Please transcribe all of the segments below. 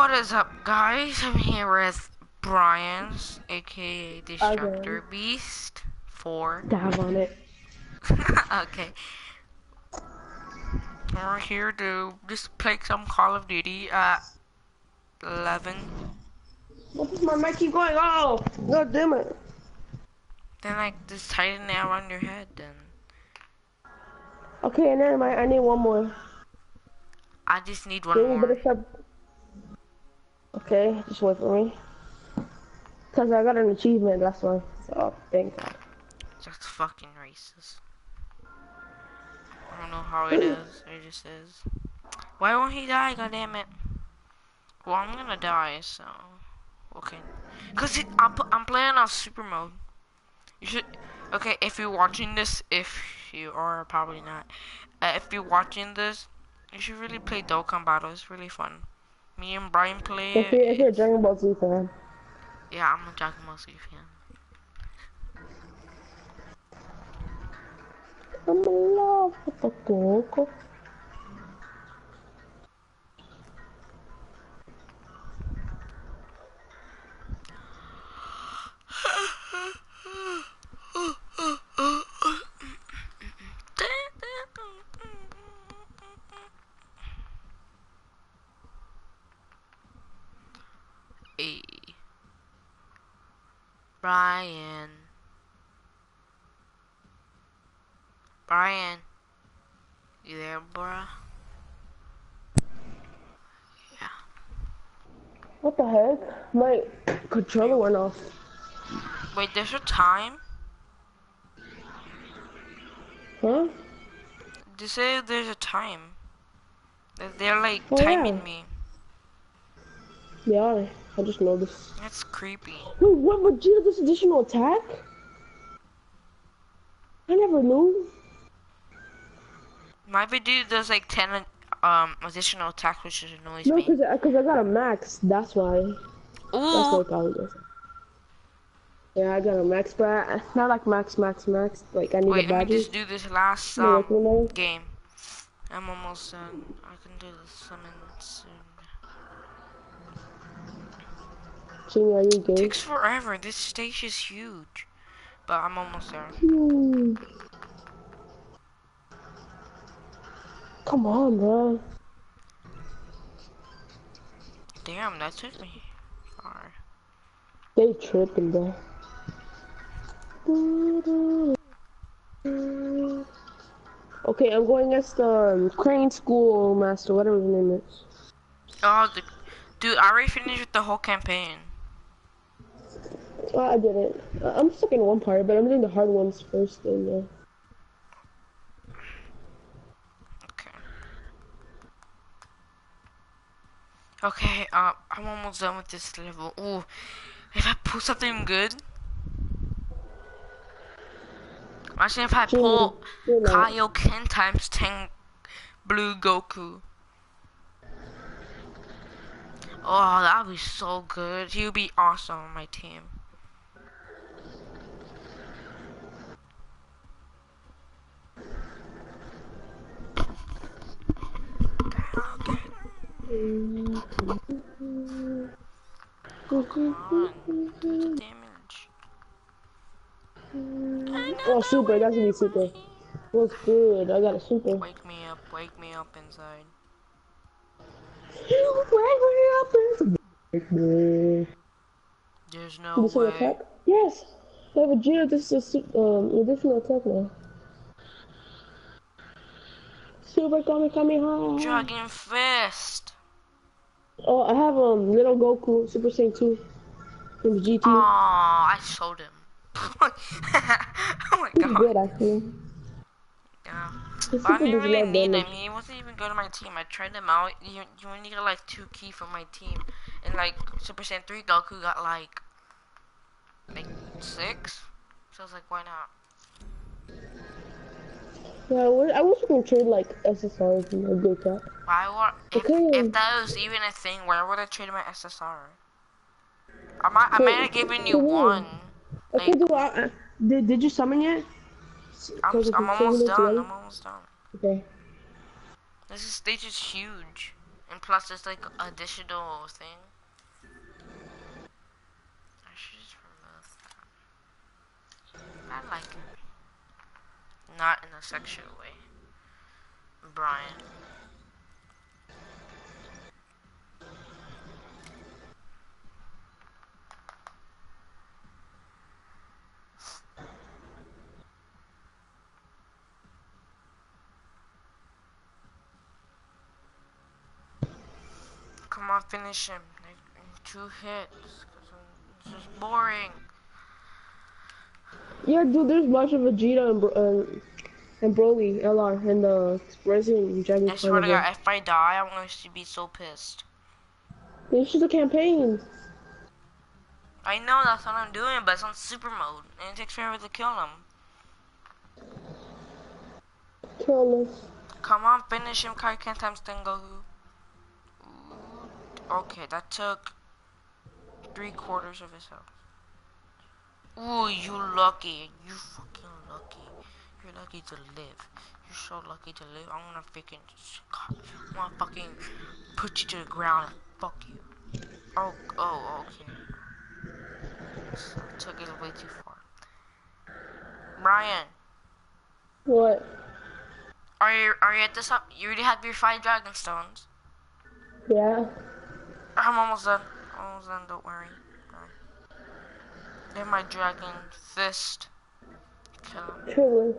What is up, guys? I'm here with Brian's, aka Destructor Beast 4. Dab on it. okay. We're here to just play some Call of Duty at 11. What does my mic keep going? Oh, god damn it. Then like just tighten it around your head then. Okay, and then I, I need one more. I just need one Okay, you more. Okay, just wait for me. Cause I got an achievement, that's why. So, thank God. That's fucking racist. I don't know how it is. It just is. Why won't he die? God damn it. Well, I'm gonna die, so okay. Cause it, I'm I'm playing on super mode. You should. Okay, if you're watching this, if you are probably not, uh, if you're watching this, you should really play Dokkan Battle. It's really fun. Me and Brian play If you're, if you're a Dragon Ball Z fan. Yeah, I'm a Dragon Ball Z fan. I'm in love with the Coco. Hey. Brian. Brian. You there, bruh? Yeah. What the heck? My controller went off. Wait, there's a time? Huh? They say there's a time. They're like Oh, timing yeah. me. They are. I just noticed. That's creepy. Wait, what? Vegeta this additional attack? I never knew. My video does like 10 um additional attacks, which annoys No, me. cause, I- cause I got a max. That's why. That's Ooh! it. Yeah, I got a max, but I, not like max, max, max. Like I need Wait, a let me badge. just do this last No, um, like, you know? game. I'm almost done. I can do the summon soon. Jimmy, are you gay? takes forever. This stage is huge. But I'm almost there. Hmm. Come on, bro. Damn, that took me far. They tripping, bro. Okay, I'm going against the um, Crane School Master, whatever his name is. Oh, the, dude, I already finished with the whole campaign. Oh, I did it. I- I'm stuck in one part, but I'm doing the hard ones first. And uh, Okay. Okay, uh, I'm almost done with this level. Ooh, if I pull something good. Imagine if I pull you're. Kaioken times 10 Blue Goku. Oh, that'd be so good. He would be awesome on my team. Come on, do the damage. Oh, super! That's gonna be super. What's good? I got a super. Wake me up, wake me up inside. Wake me up and- There's no way. attack? Yes. I have a Geo. This is a um additional attack now. Super Kami Kamehameha. Dragon Fist. Oh, I have um little Goku Super Saiyan 2 from GT. Oh, I sold him. oh my He's god. good actually. Yeah. But I didn't really need him. He wasn't even good on my team. I tried him out. You, you only got like two key from my team. And like Super Saiyan 3 Goku got like like six. So I was like, why not? Yeah, I wish, I wish we could trade like SSRs and a good cat. Why would if, Okay. if that was even a thing, where would I trade my SSR? I might I might have given you one. Okay, Like, do I, uh, did did you summon yet? I'm, I'm it's almost done. away. I'm almost done. Okay. This is, stage is huge. And plus, there's like additional thing. I should just remove that. I like it. Not in a sexual way. Brian. Come on, finish him. Two hits. This is boring. Yeah, dude, there's much of Vegeta and, Bro- uh, and Broly, LR, and the Resident Dragon I swear to God, if I die, I'm going to be so pissed. This is a campaign. I know that's what I'm doing, but it's on super mode, and it takes forever to kill them. Kill us. Come on, finish him, Kaioken times 10 Goku. Okay, that took three quarters of his health. Ooh, you lucky. You fucking lucky. You're lucky to live. You're so lucky to live. I'm gonna freaking, I'm gonna fucking put you to the ground and fuck you. Oh, oh, okay. So I took it way too far. Brian, What? are you are you at this up? You already have your five dragon stones. Yeah. I'm almost done. Almost done. Don't worry. Then my dragon fist. Kill him. Truly.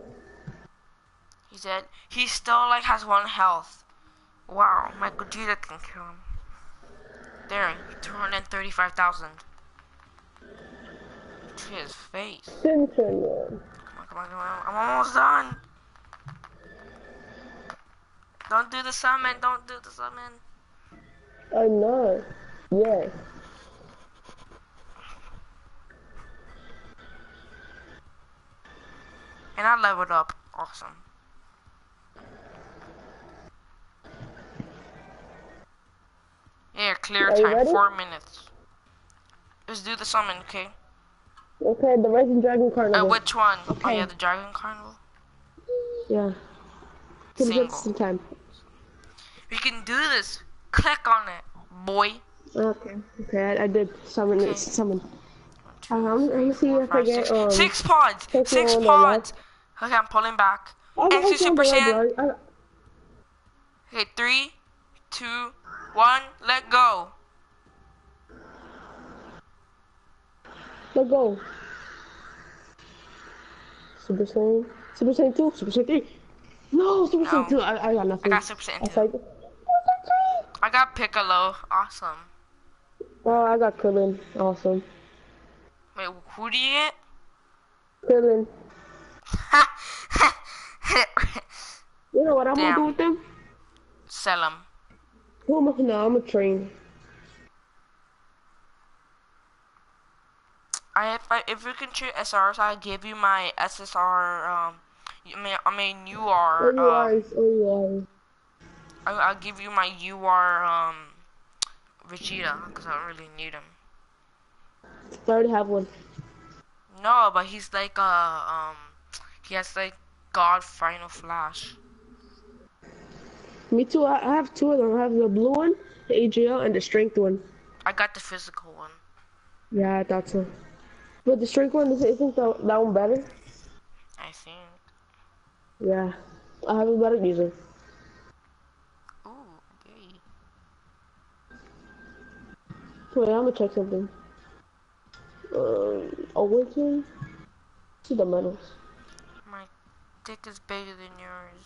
He's dead. He still like has one health. Wow, my Gogeta can kill him. There, 235,000. To his face. Come on, come on, come on. I'm almost done. Don't do the summon. Don't do the summon. I'm not. Yes. And I leveled up. Awesome. Yeah, clear Are time. Four minutes. Let's do the summon, okay? Okay, the Rising Dragon Uh, Carnival. which one? Oh Okay. yeah, the Dragon Carnival. Yeah. Can get Single. some time. We can do this. Click on it, boy. Okay. Okay, I, I did summon Okay. it. Summon. I'm, I'm gonna see if I Five, get oh. six, six pods. Six pods. Okay, I'm pulling back. Oh, I got Super Saiyan. Okay, three, two, one. Let go. Let go. Super Saiyan. Super Saiyan 2, Super Saiyan 3. No, Super No. Saiyan 2. I, I got I got Super I Saiyan 2. psyched it. I got Piccolo. Awesome. Oh, I got Krillin. Awesome. Wait, who do you get? Krillin. You know what I'm Damn. gonna do with them? Sell him. Who am I? No, I'm a train. I if I if you can trade SRs, I'll give you my SSR. Um, I mean, I mean you Uh, are. Oh, you are. I, I'll give you my UR. Um, Vegeta, because I don't really need him. I already have one. No, but he's like uh um, he has like God Final Flash. Me too. I, I have two of them. I have the blue one, the AGL, and the strength one. I got the physical one. Yeah, I thought so. But the strength one, is- isn't that, that one better? I think. Yeah. I have a better user. Ooh, okay. Wait, I'm gonna check something. Um, Awaken? See the medals. My dick is bigger than yours.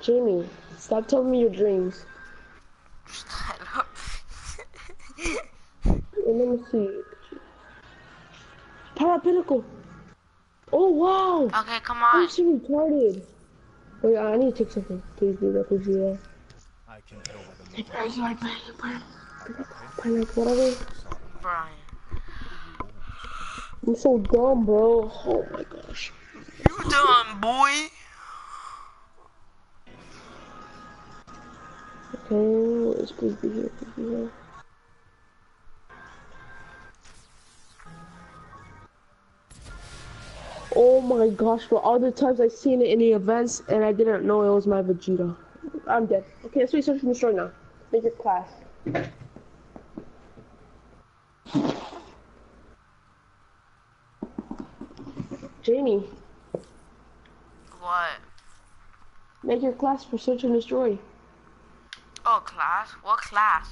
Jamie, stop telling me your dreams. Shut up. And let me see. Power Pinnacle! Oh, wow! okay, come on. I'm on. so retarded. Wait, I need to check something. Please do that, please do that. I can go by the Are you right back? Pineapple, whatever. Brian. I'm so dumb, bro. Oh my gosh. You done, boy. Okay, let's please be here, please be here. Oh my gosh, for All the times I've seen it in the events and I didn't know it was my Vegeta. I'm dead. Okay, let's research and destroy now. Make your class. Jamie, What? make your class for search and destroy. Oh, class? What class?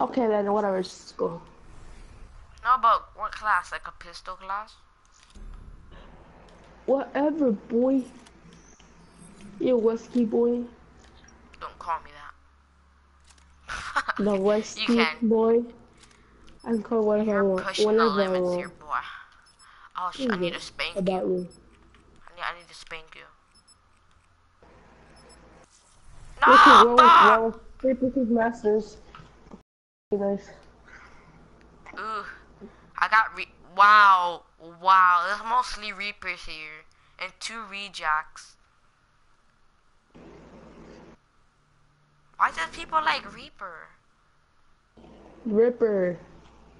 Okay then, whatever, just go. No, but what class? Like a pistol class? Whatever, boy. You whiskey boy. Don't call me that. The whiskey boy. I can call whatever I You're want. pushing the Whenever I limits here, boy. Oh, sh- I need to spank you. About you. I need, I need to spank you. No! roll, Ah! roll. Paper, scissors, masters. Okay, nice. Ooh, I got re- wow, wow. There's mostly Reapers here and two Rejacks. Why do people like Reaper? Ripper.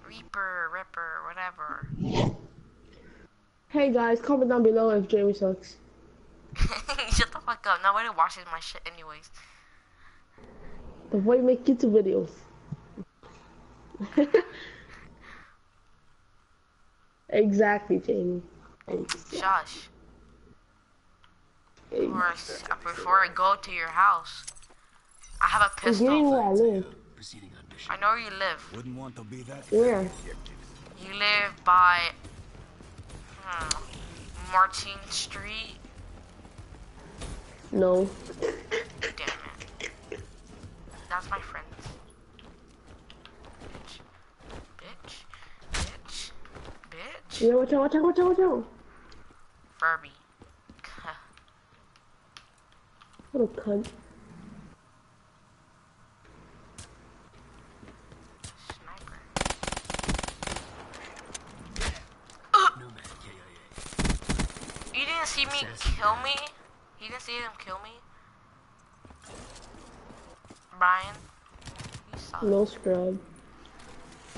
Reaper, Ripper, whatever. Hey guys, comment down below if Jamie sucks. Shut the fuck up. Nobody watches my shit anyways. The boy make YouTube videos. exactly, Jamie. Josh. Before I, s- before I go to your house, I have a I'm getting pistol. where I live. Proceeding on mission. I know where you live. Wouldn't want to be that. Where? You live by hmm, Martin Street. No. Damn it. That's my friend. Bitch. Bitch. Bitch. Bitch. Yeah, watch out, watch out, watch out, watch out. Furby. A cunt. Sniper. Nomad KIA. You didn't see me kill me? He didn't see him kill me? Brian? You. No scrub.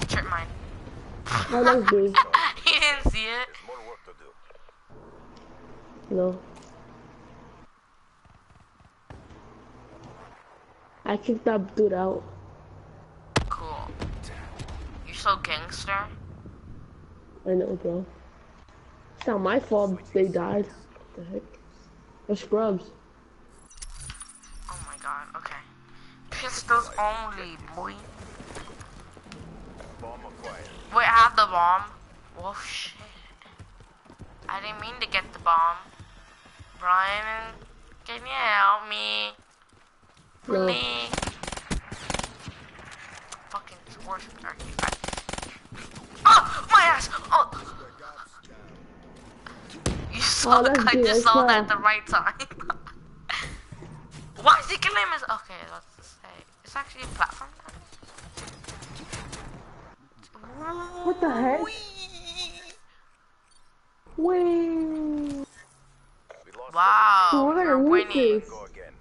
Trip mine. I like B. he didn't see it? More work to do. No. I kicked that dude out. Cool. You're so gangster. I know, bro. It's not my fault they died. What the heck? They're scrubs. Oh my god, okay. Pistols only, boy. Wait, I have the bomb. Oh shit. I didn't mean to get the bomb. Brian, can you help me? No. Please. Fucking are Oh, ah, my ass! Oh! You saw Oh, that's I just saw that at the right time. Why is he killing his- Okay, let's just say. It's actually a platform now. What the heck? Whee! Wait. We lost Wow, What are you're winning. weakness? the go again.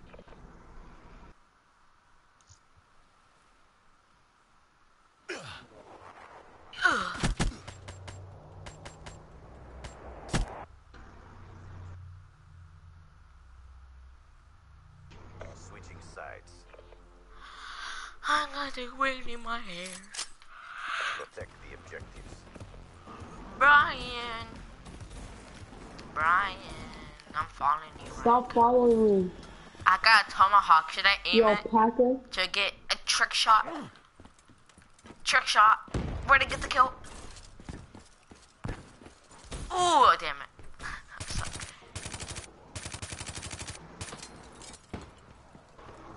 Switching sides. I got the wind in my hair. Protect the objectives. Brian. Brian. I'm following you. Right? Stop following me. I got a tomahawk. Should I aim You it alpaca. to get a trick shot? Trick shot. Where to get the kill? Oh damn it.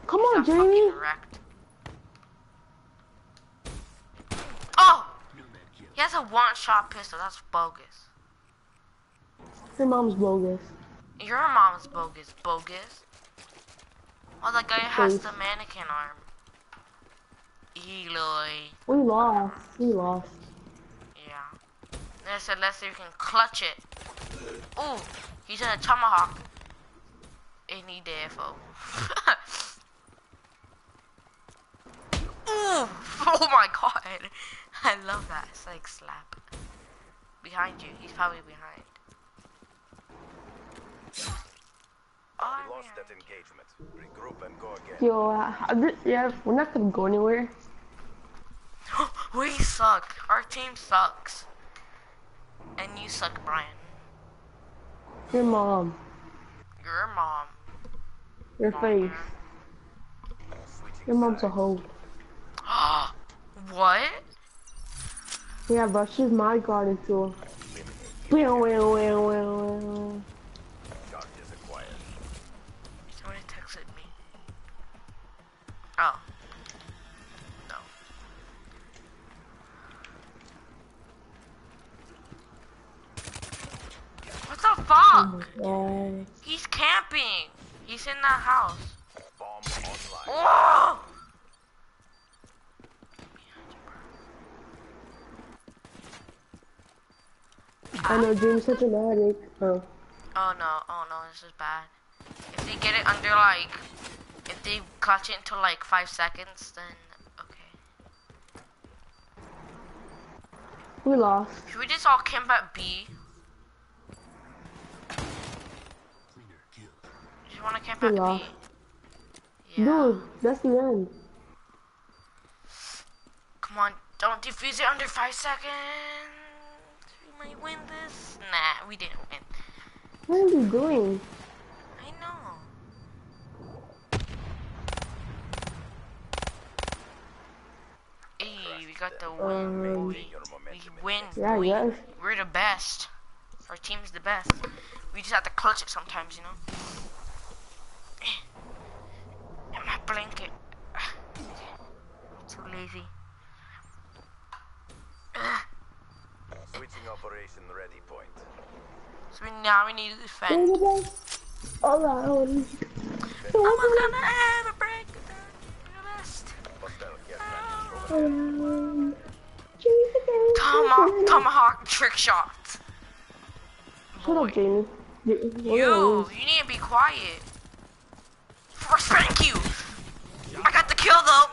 Come on, Jamie. fucking wrecked. Oh! Nomad kill. He has a one-shot pistol. That's bogus. Your mom's bogus. Your mom's bogus. Bogus. Oh, that guy has the mannequin arm. Eloy. We lost. We lost. Yeah. They said, let's see if you can clutch it. Ooh, he's in a tomahawk. Any defo. Ooh, oh my god. I love that. It's like slap. Behind you. He's probably behind. Oh, We lost that engagement. Regroup and go again. Yo, uh, how did- yeah, we're not gonna go anywhere. we suck. Our team sucks. And you suck, Brian. Your mom, Your mom. your face. Your mom's a sides. hoe. what? Yeah, bro, she's my well, well, Know James such an addict. Oh, Oh no, oh no, this is bad. If they get it under like, if they clutch it into like five seconds, then okay. we lost. Should we just all camp at B? Just wanna camp We at lost. B? Yeah. Dude, that's the end. Come on, don't defuse it under five seconds. We win this. Nah, we didn't win. What are you doing? I know. Hey, we got the win, Um, boy. We momentum. win, Yeah, boy. yes. We're the best. Our team's the best. We just have to clutch it sometimes, you know. And my blanket. I'm too lazy. Switching operation ready point. So we, now we need to defend. You're the best. around. I'm gonna have a break. You're the best. Hostile care package over. Around. Jimmy the best. Tomahawk, tomahawk trick shot. Shut Boy. up, Jamie. You, You, you need to be quiet. For spank you. I got the kill though.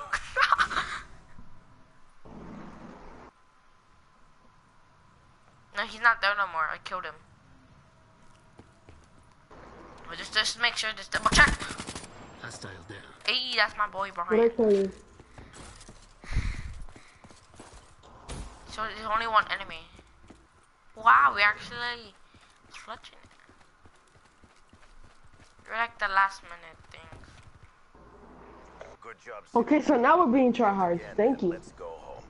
no, he's not there no more. I killed him. Well, just, just make sure, just double check. Hostile down. Hey, that's my boy What I tell you? So there's only one enemy. Wow, we actually clutching it. We're like the last minute things. Good job. Okay, so now we're being tryhards. Again, Thank you. Let's go home.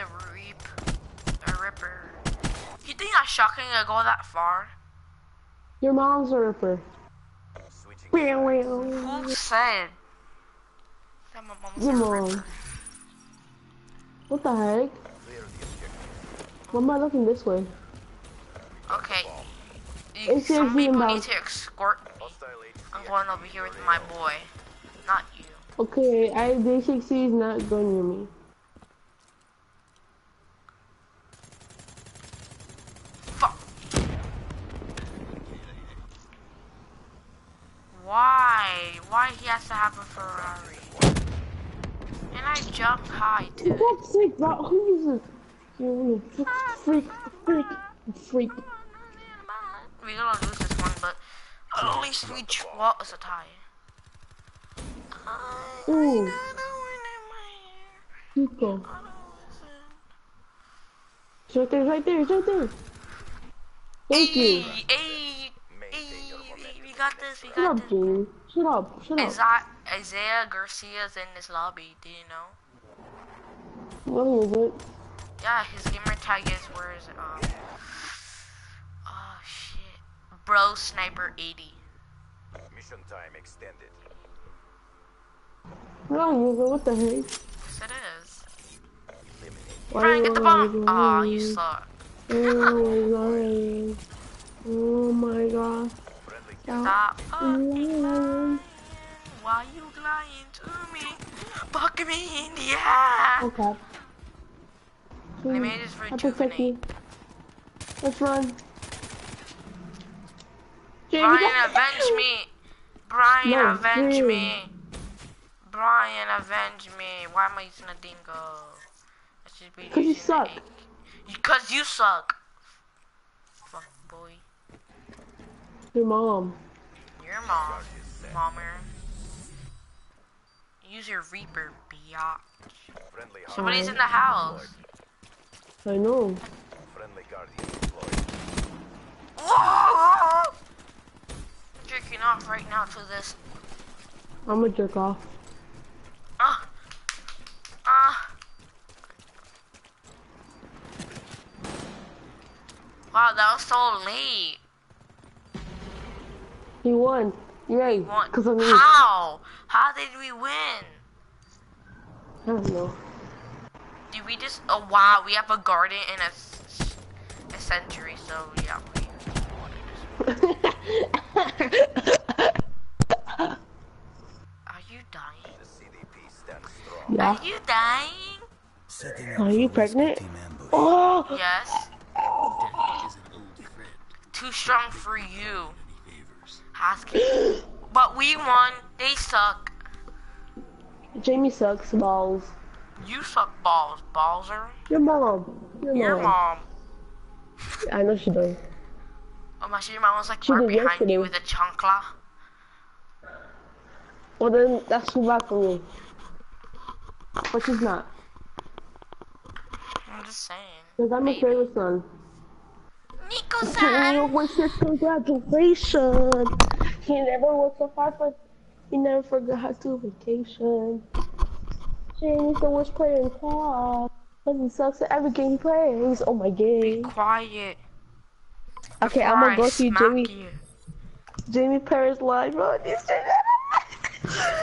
The Reap. The Ripper. You think that shotgun gonna go that far? Your mom's a ripper. Switching Well, sides. well. Who said? That my mom's Your a mom. Ripper. What the heck? Clear the objective. Why am I looking this way? Okay. You, It's some just people about- need to escort me. I'm going over here with my boy. Not you. Okay, I D60 is not going near me. Why? Why he has to have a Ferrari? And I jumped high too. fuck's sake, bro, who uses you freak, freak, freak? We're gonna lose this one, but at least we what was a tie? Ooh, Nico. It's right there, it's right there, it's right there. Thank you. Hey, got this, we Shut got up, this. Jamie. Shut up, shut up. Isaiah, Isaiah Garcia's in this lobby, do you know? What is it? Yeah, his gamer tag is, where is it? Um, oh shit. Bro Sniper 80. Mission time extended. No, he. What the heck? Yes, it is. Eliminate. Why Brian, you get the wanna bomb! go Aw, on? you suck. Oh my god. Oh my god. Stop fucking Mm. Why you lying to me? Fuck me in the ass! Okay. They made us I protect rejuvenate. Let's run. Jamie, Brian, avenge me! Brian, No, avenge dude. me! Brian, avenge me! Why am I using a dingo? I should be 'Cause you suck. Because you suck. Fuck boy. Your mom. Your mom. Mommer. Use your Reaper, biatch. Friendly Somebody's in the house. I know. Friendly Guardian deployed. Whoa! Jerking off right now to this. I'm a jerk off. Ah. Ah. Wow, that was so late. He won. Yay. What? Because of me. How? How did we win? I don't know. Did we just? Oh wow, we have a Guardian and a century. So yeah, we. Are you dying? The CDP stands strong. yeah. Are you dying? Are you pregnant? Oh! Yes. Death is an old friend. Too strong for you, Favors? But we won. They suck. Jamie sucks balls. You suck balls, Balzer. Your mom. Your, Your mom. mom. I know she does. Oh my your mom was like She right behind yesterday. you with a chancla. Well then, that's too bad for me. But she's not. I'm just saying. Because I'm a Maybe. favorite son. Nico-san! Oh, what's your congratulations? He never worked so hard for. He never forgot how to vacation. Jamie's the worst player in class. But he sucks at every game he plays. Oh my game. Quiet. Okay, I'm gonna go see Jamie. you. Jamie Paris live on Instagram.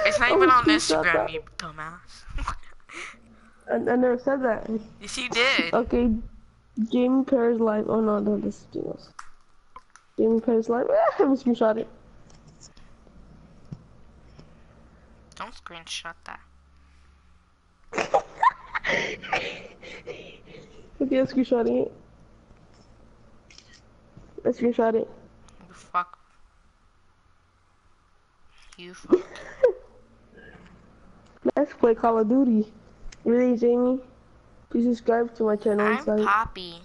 It's not Oh, even on Instagram, you dumbass. I, I never said that. yes, you did. Okay, Jamie Paris live. Oh no, no, this is else. Jamie Paris live. Ah, I haven't screenshot it. Don't screenshot that. Okay, I'm screenshotting it. Let's screenshot it. You fuck. You fuck. Let's play Call of Duty. Really, Jamie? Please subscribe to my channel. I'm inside. Poppy.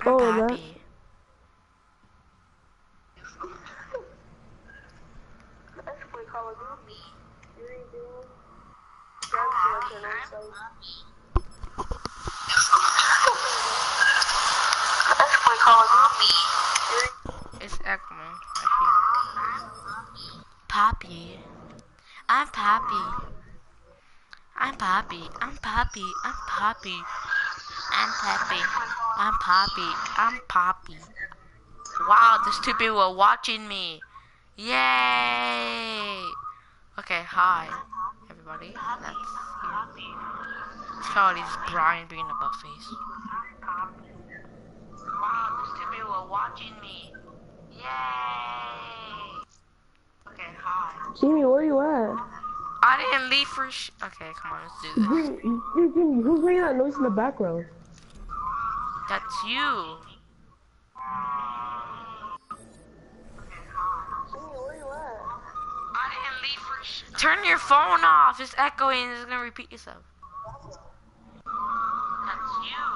I'm Oh, Poppy. Let's play Call of Duty. Really, Jamie? Subscribe to my channel. inside. Let's play Call of Duty. It's Ekman. Poppy. I'm Poppy. I'm Poppy. I'm Poppy. I'm Poppy. I'm Poppy. I'm Poppy. I'm Poppy. Wow, there's two people are watching me. Yay! Okay, hi, everybody. That's you. Charlie's Brian being a butt face. Wow, there's two people are watching me. Yay! Okay, hi. Jamie, where are you at? I didn't leave for sh- Okay, come on, let's do this. Who's making that noise in the background? That's you. I didn't leave for sh- Turn your phone off. It's echoing. It's gonna repeat yourself. That's you.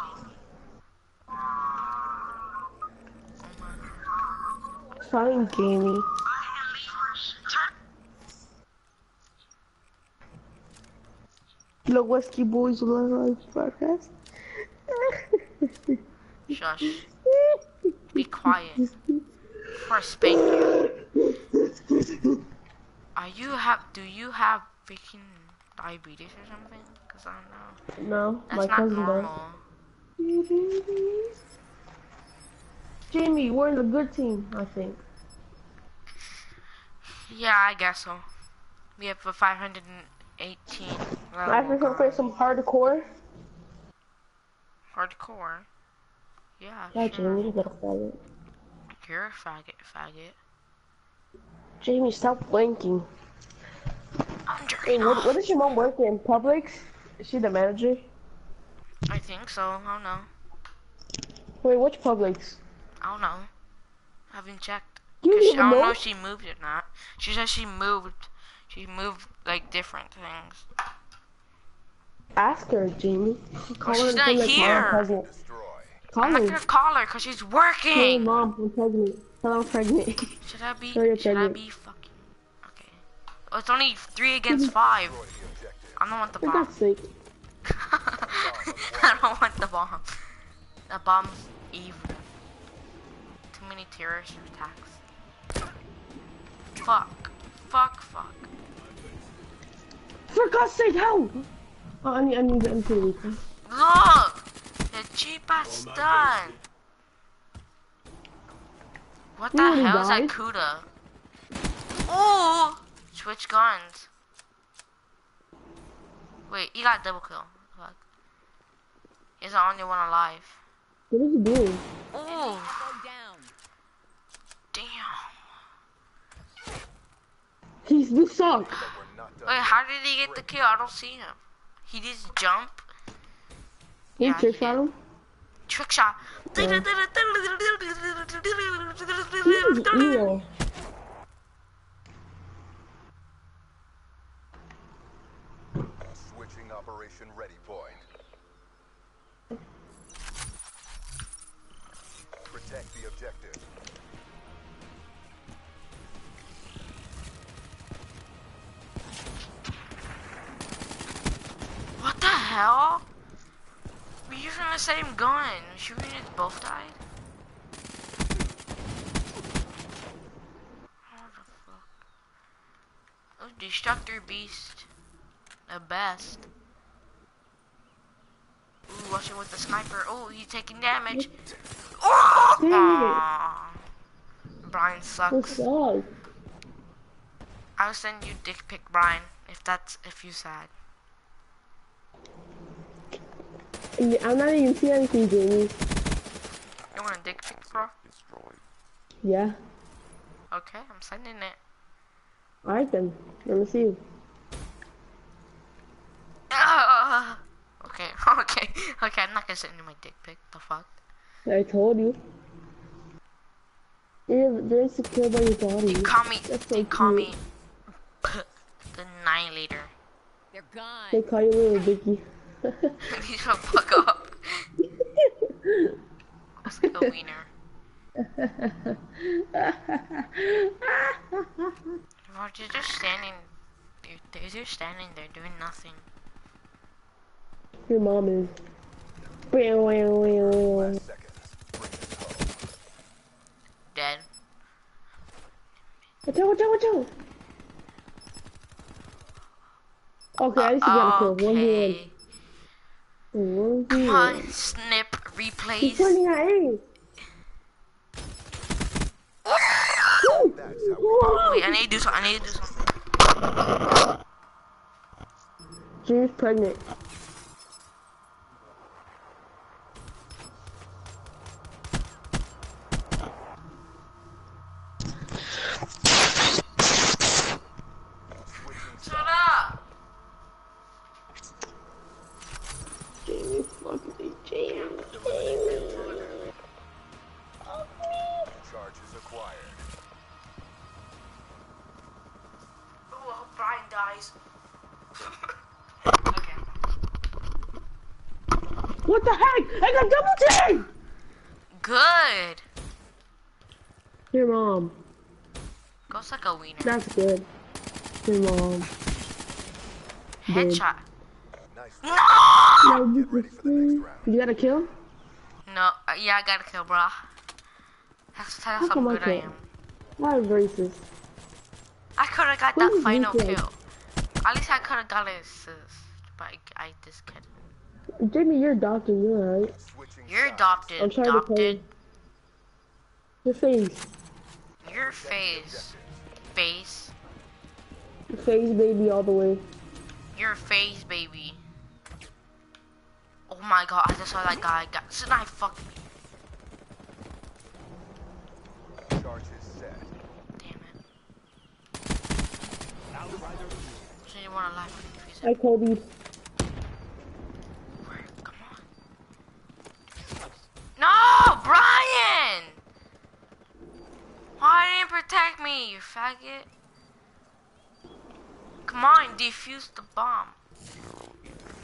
Fine, Jamie. The Whiskey Boys Live podcast. Shush. Be quiet. For spank you. Are you have? Do you have freaking diabetes or something? Cause I don't know. No, That's my not cousin normal. does. Jamie, we're in the good team, I think. Yeah, I guess so. We have a 500. 18. I prefer play some hardcore. Hardcore? Yeah. Yeah, Jamie, you little faggot. You're a faggot, faggot. Jamie, stop blinking. I'm hey, what, what is your mom working in Publix? Is she the manager? I think so. I don't know. Wait, which Publix? I don't know. I haven't checked. You she, I don't know? know if she moved or not. She said she moved. She moved like different things. Ask her, Jamie. Call she's her and not tell her call her here. Call I'm not gonna call her because she's working. Hey, mom, I'm pregnant. Her I'm pregnant. Should I be? You're Should I be fucking? Okay. Oh, it's only three against five. Destroy the objective. I don't want the bomb. For. God's sake. I don't want the bomb. The bomb's evil. Too many terrorist attacks. Fuck. Fuck, fuck. For God's sake, how? Oh, I need, I need, I need to leave. Look! The cheap ass oh, stun! What the You already hell is that died? Kuda? Oh! Switch guns. Wait, he got double kill. Fuck. He's the only one alive. What is he doing? Oh! Go. Damn. He's, you suck. But we're not done. Wait, how did he get the kill? I don't see him. He just jump. You Yeah, trick shot him? Trick shot. He's evil. Switching operation ready hell? We're using the same gun. Shooting it both died? What the fuck? Oh, Destructor Beast. The best. Ooh, watch it with the sniper. Oh, he's taking damage. Oh! Brian sucks. suck. I'll send you dick pic, Brian, if that's if you sad. Yeah, I'm not even seeing anything, Jamie. You want a dick pic, bro? Yeah. Okay, I'm sending it. Alright then. Let me see. Ah, okay, okay, okay. I'm not gonna send you my dick pic. The fuck? I told you. You're very secure by your body. You call me. That's so you call me. cute. the Annihilator. They're gone. They call you little Dicky. You should fuck up. Looks like a wiener. Well, you're just standing. You're, they're just standing there doing nothing. your mom is. Dead. Watch out, watch out, watch out! Okay, least you got a kill. One v Okay. one. One v Come one. on, snip He's replays. pointing at A. Wait, I need to do something. I need to do something. Jimmy's pregnant. Shut up. Jamie, fucking Jamie. charges acquired. Ooh, I hope Brian dies. okay. What the heck? I got double teamed! Good. Your mom. Goes like a wiener. That's good. Your mom. Headshot. Nice. No! No, you, ready for the next round. you got a kill? No, uh, yeah, I got a kill, bro. That's, that's how come I good I can't? am. Why racist? I could have got What that final kill. At least I could have got an assist. But I, I just couldn't. Jamie, you're adopted. You're alright. You're adopted. I'm trying to adopted. play. Your face. Your face. Face. Your face, baby, all the way. Your face, baby. Oh my god, I just saw that guy got snipe fuck me. Charges set. Damn it. So you wanna live with me, Hi, Kobe. Where? Come on. No, Brian! Why didn't you protect me, you faggot? Come on, defuse the bomb.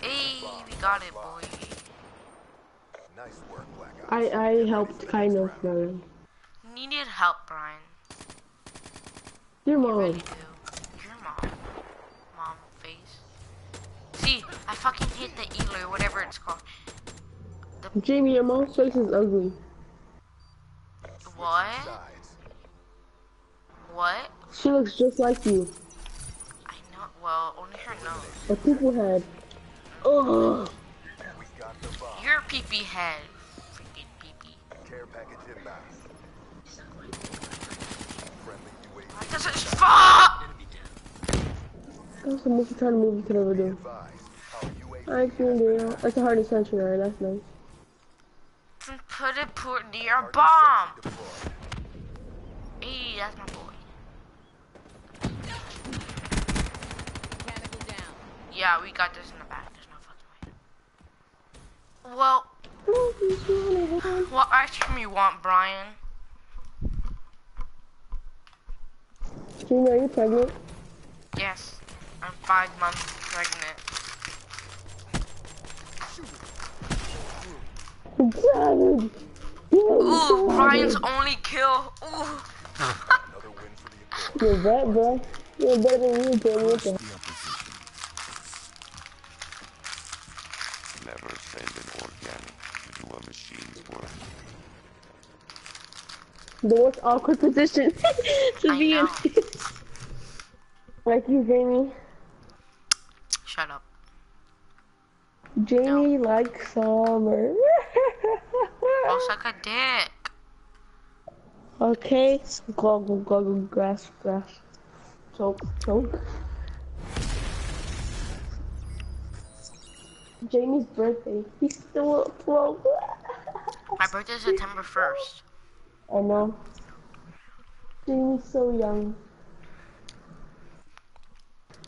Hey, we got it, boy. Nice work, Black Ops. I I helped kind of, man. Needed help, Brian. Your mom. Your mom. Mom face. See, I fucking hit the Ealer, whatever it's called. Jamie, your mom's face is ugly. What? Sides. What? She looks just like you. I know. Well, only her nose. A people head. Ugh. We got the. Your peepee head. Freaking peepee. Care package inbound. Friendly UAV Why does it fuck? Enemy down. That's the most kind of movie you could ever do. advised. Our UAV I can do it. That's a hard ascension, alright? That's nice. Then Put it put near a target bomb. sensor. Hey, that's my boy. Mechanical down. Yeah, we got this in the back. There's no fucking way. Well, what ice cream you want, Brian? Jamie, are you pregnant? Yes, I'm five months pregnant. Savage! Ooh, Brian's only kill. Ooh. Another win for. You're vet, bro. You're better than you, Jamie. What the The opposition. Never send an organic to do a machine's work. The most awkward position to be in. like you, Jamie. Shut up. Jamie likes summer. Oh, suck a dick. okay. Goggle, goggle, grass, grass. Choke, choke. Jamie's birthday. He's still at 12. My birthday's September 1st. I know. Jamie's so young.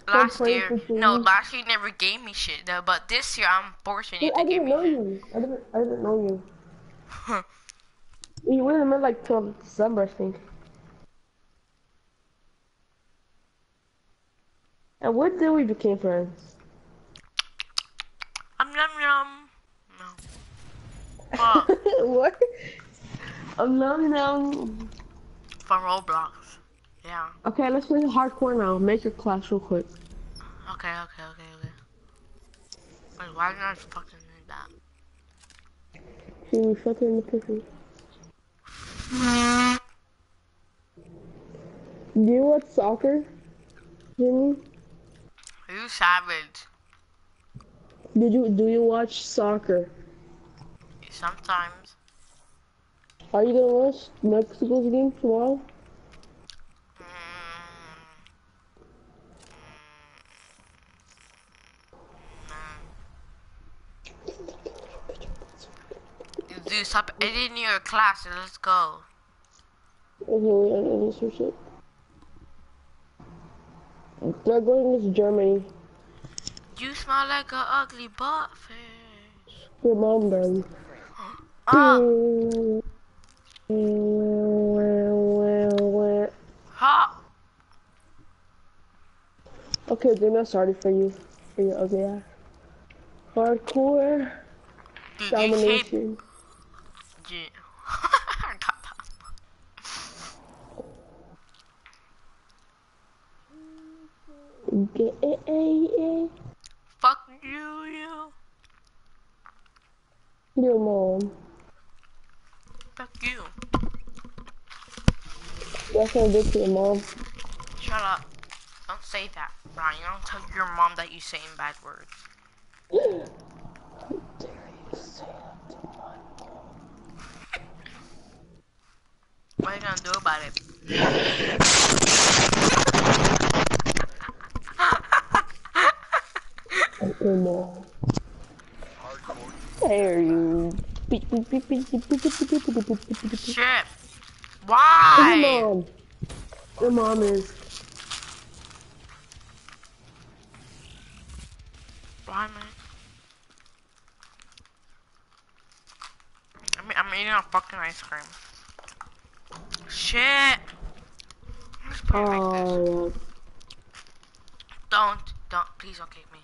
Last year, no, last year you never gave me shit though, but this year I'm forcing you Hey, I give didn't me know shit. you. I didn't. I didn't know you. We would have met like till December, I think. And what did we became friends? Um, yum yum. No. Fuck. what? Um, num num. From Roblox. Yeah. Okay, let's play hardcore now. Make your class real quick. Okay, okay, okay, okay. Wait, why did I fucking do that? See me fucking in the pussy. Do you watch soccer, Jimmy? You savage. Did you do you watch soccer? Sometimes. Are you gonna watch Mexico's game tomorrow? Mm, mm. Dude, stop editing your class and let's go. Okay, I need to search it. They're going to Germany. You smell like a ugly butt face. Your mom does. Ha! Ha! Okay, then I for you. For your ugly ass. Hardcore Dude, domination. Dude. Eh, eh. Fuck you, you. Your mom. Fuck you. That's what I did to your mom. Shut up. Don't say that, Brian. Don't tell your mom that you saying bad words. Dare you say that to my What are you gonna do about it? Your mom. Hardcore Dare you? Shit. Why? Your mom. Your mom is. Why, man? I'm. I'm eating a fucking ice cream. Shit. Let's oh. like this. Oh, don't, don't, please don't kick me.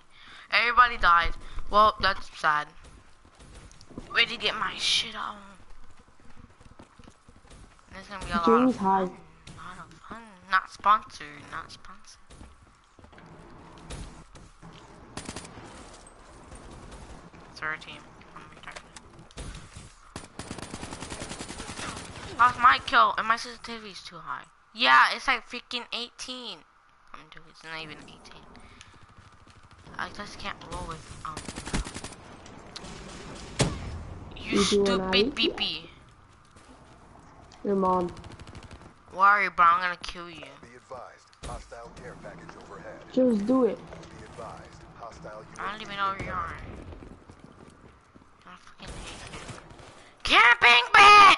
Everybody died. Well, that's sad. Way to get my shit on. There's gonna be a lot of high. fun. lot of fun. Not sponsored. Not sponsored. Third team. I'm. How's my kill? And my sensitivity is too high. Yeah, it's like freaking 18. I'm joking. It's not even 18. I just can't roll with um. You You stupid alright? BB. Your mom. Worry, but I'm gonna kill you. Be advised. Hostile care package overhead. Just do it. Be advised. Hostile I don't even know where you are. I fucking hate you. Camping bitch!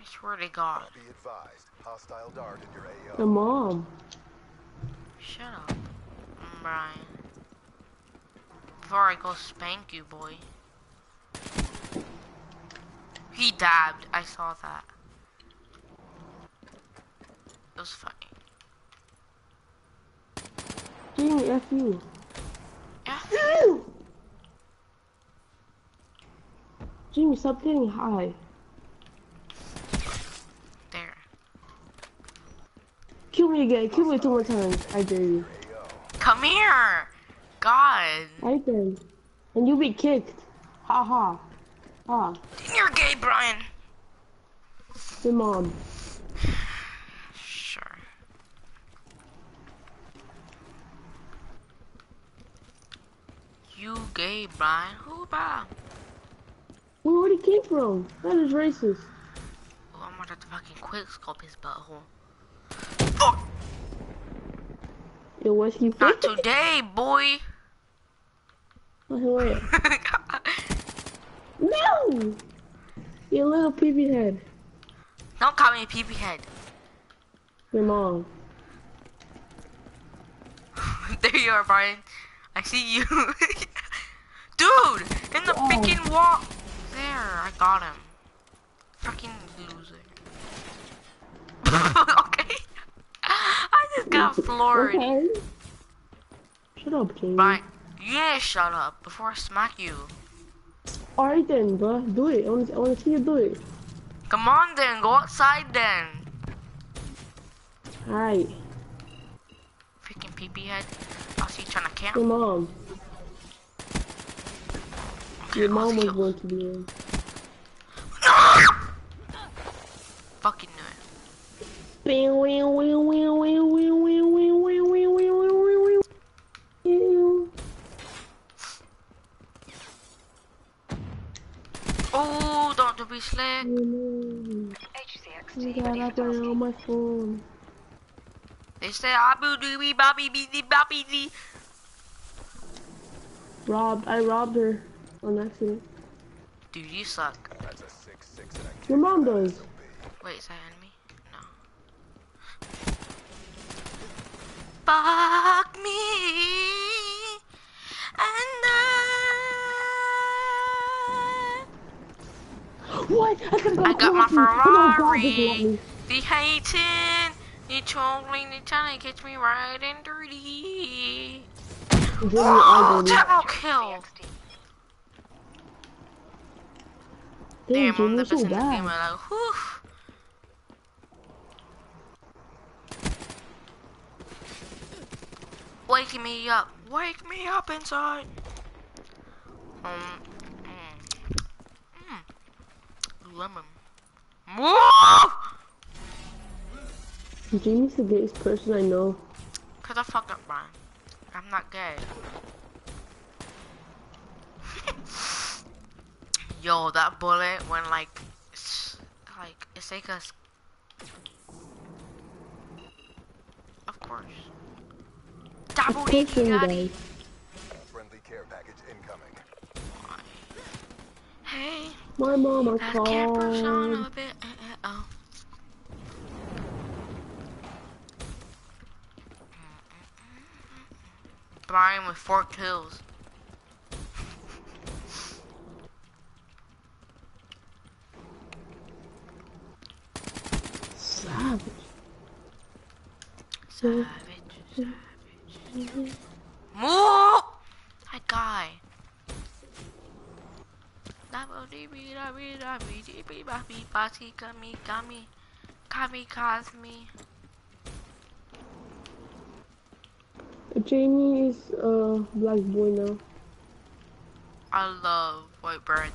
I swear to God. Be advised. Hostile dart in your Your AO. mom. Shut up, Brian. Before I go spank you, boy. He dabbed. I saw that. It was funny. Jamie, F you. Yeah. Jamie, stop getting high. There. Kill me again. Kill me two more times. I dare you. Come here! God. I did. And you will be kicked. Ha ha. Ha. You're gay, Brian. Your mom. Sure. You gay, Brian? Who, Brian? Where would he came from? That is racist. Oh, I'm gonna have to fucking quick scope his butthole. Oh, Yo, what's he not today, boy. Where? No! You little peepee head. Don't call me a peepee head. Your mom. there you are, Brian. I see you. Dude, in the Oh. freaking wall. There, I got him. Fucking loser. okay. I just got floored. Okay. Shut up, Jamie. Brian, yeah, shut up before I smack you. Alright then, bro. Do it. I wanna, I wanna see you do it. Come on then. Go outside then. Alright. Freaking PP head. I see you trying to camp. Your mom. Okay, Your mom was going to be in. No! Fucking knew it. Bing, wing, wing, wing, wing, wing, wing, wing. Oh, don't do be slick. Oh, you got up on my phone. They say abu dooby bobby beady bobby dee. Robbed. I robbed her on accident. Dude, you suck. 6-6 Your mom does. Wait, is that enemy? No. Fuck me and I. What? I got my. Oh my they Ferrari. The hating, the trolling, the trying to catch me right and dirty. Oh, I did it. double kill. Damn, Damn, I'm the you're so best in game. bad. I'm like, whew. Wake me up. Wake me up inside. Um, mm, mm, lemon. Jamie's the gayest person I know. Cause I fuck up, Brian. I'm not gay. Yo, that bullet went like, like it's like a. Of course. Double Of course D, you daddy. guys. friendly care package incoming. Hey, My mama camper son called. of a bit. Uh, uh, oh. Brian with four kills. Savage. Savage, savage. Move! That guy. Kami, kami, kami, me. Jamie is a black boy now. I love white bread.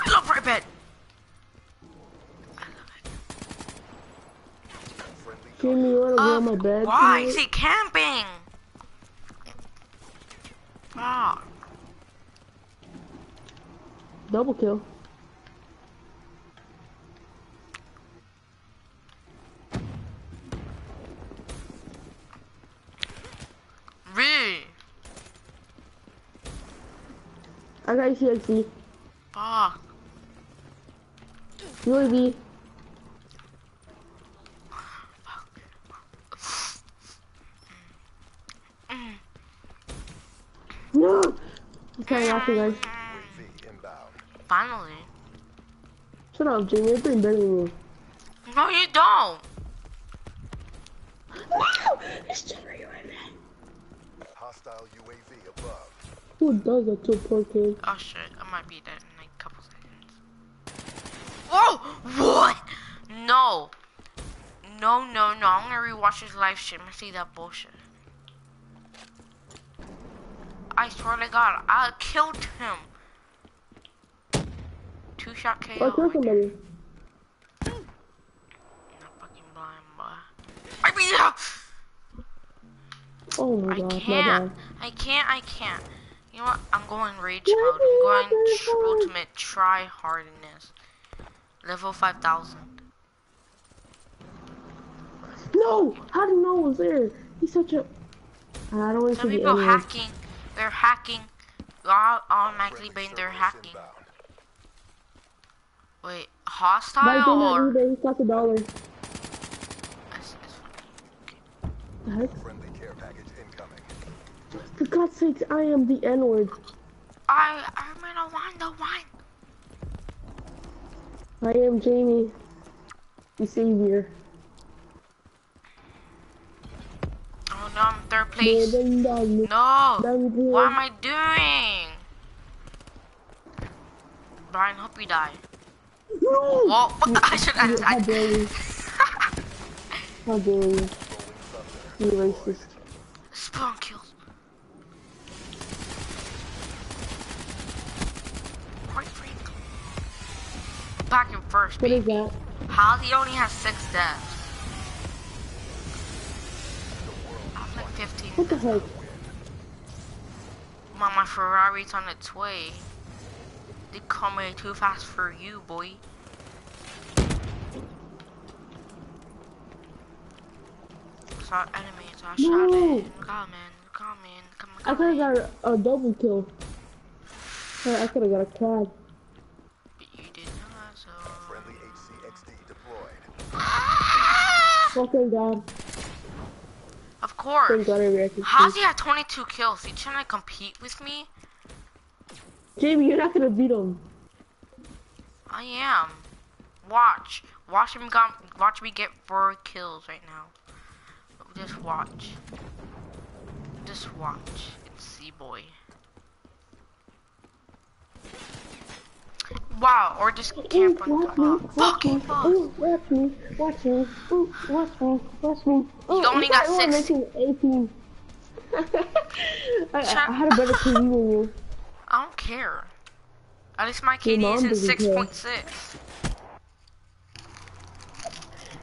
I love white bread. I love it. Jamie, you wanna be uh, on my bed? why tonight? is he camping? Ah, Double kill. really? I got HCXD. Fuck. UAV. No! I'm trying not guys. Finally. Shut up, Jamie. You're doing better than me. No, you don't. Wow! It's Jerry right there. Hostile UAV above. Who does that to a poor kid? Oh shit, I might be dead in like a couple seconds. Whoa! What? No. No, no, no. I'm gonna rewatch his live stream and see that bullshit. I swear to God, I killed him. Two shot KO. Oh, kill somebody. Not fucking blind, boy. I mean, yeah. Oh my I god, my can't. I can't. I can't. You know what? I'm going rage mode. I'm going tr- ultimate try hardness. Level 5000. No! How did you know it was there? He's such a. I don't want to Some people hacking. They're hacking. All automatically Friendly being they're hacking. Wait, But I hostile don't or? have either. He's got the dollar. It's- it's- The heck? Friendly care package incoming. For God's sakes, I am the N-word. I I'm gonna want the one. I am Jamie, the savior. Oh no, I'm third place. No. What am I doing? Brian, hope you die. No! Whoa, I should How I, I, dare you? How dare you? You racist. Spawn kills. Quite frankly. Back in first, What is baby. that? How he only has six deaths? What the heck? Mom, my Ferrari's on its way. They coming too fast for you, boy. Saw enemies, I No. shot it. Coming, coming, coming, I could have got a, a double kill. Or I could have got a quad. But you did not, so. Friendly HCXD deployed. Oh, thank God. Of Thank course. God I reacted. How's he at 22 kills? He trying to compete with me? Jamie, you're not gonna beat him. I am. Watch. Watch him got watch me get four kills right now. Just watch. Just watch. It's C boy. Wow, or just camp Ooh, on watch me, top. watch me, Fucking fuck. ooh, watch me, watch me, ooh, watch me, watch me. Ooh, only got ooh, six. 19, 18. I, I, I had a better TV than you. I don't care. At least my KD is in doesn't care. 6.6.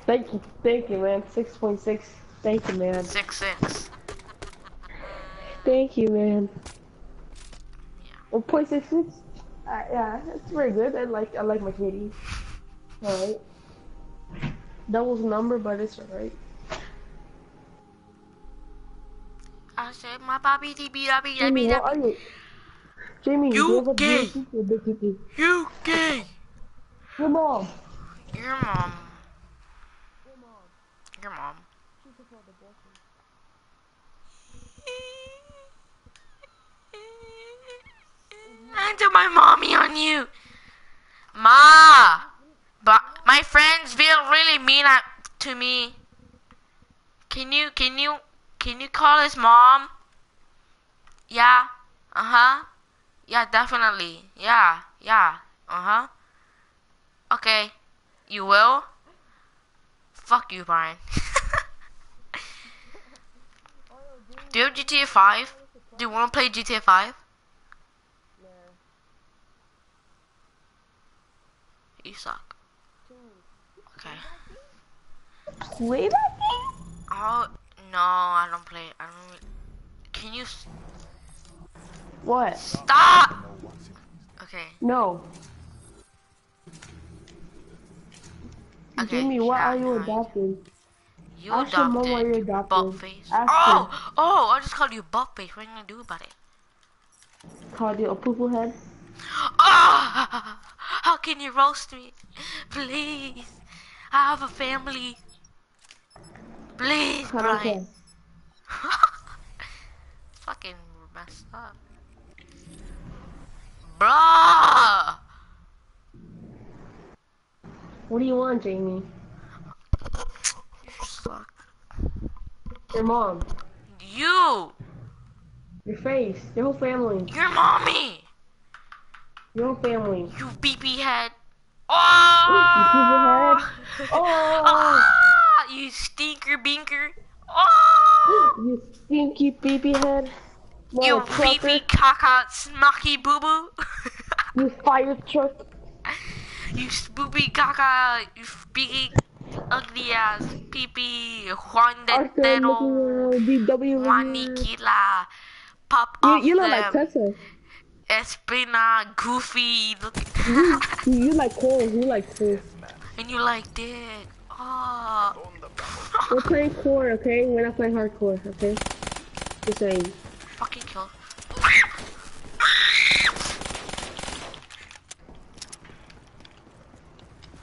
Thank you, thank you, man. 6.6. Thank you, man. 6.6. Thank you, man. Yeah. Well, point six six. Uh, yeah, it's very good. I like I like my kitty. All right. Devil's number, but it's alright. I said my Bobby DB Bobby Jamie, DB what are you? Jamie, You do you gay. big kitty or big kitty? You gay. Your mom. Your mom. Your mom. Do my mommy on you. Ma. But my friends feel really mean at to me. Can you can you can you call his mom? Yeah. Uh huh. Yeah, definitely. Yeah. Yeah. Uh huh. Okay. You will? Fuck you, Brian. Do you have GTA 5? Do you want to play GTA 5? You suck. Okay. Play that game? Oh no, I don't play. I don't. Really... Can you What? stop? Okay. No. Okay. Jimmy, what are you adopting? You Ask your mom you're adopted adopting. butt face. Ask Oh, oh! I just called you butt face. What are you gonna do about it? Called you a poo poo head? Ah! How can you roast me? Please. I have a family. Please, Brian. Fucking messed up. Bruh! What do you want, Jamie? You suck. Your mom. You! Your face. Your whole family. Your mommy! Your family. You BB head. Oh! poo head. Oh! Ah! You stinker binker. Oh! You stinky baby head. You Motherfucker. pee caca smacky boo boo. You fire truck. you spoopy caca. You speaky ugly ass pee pee. Juan Dentero. looking Juan Pop You, off you look like them. Tessa. Espina, Goofy, look You, you like Cole. You like Cole. and you like dick. Oh, We're playing core, okay? We're not playing hardcore, okay? Just saying. fucking kill.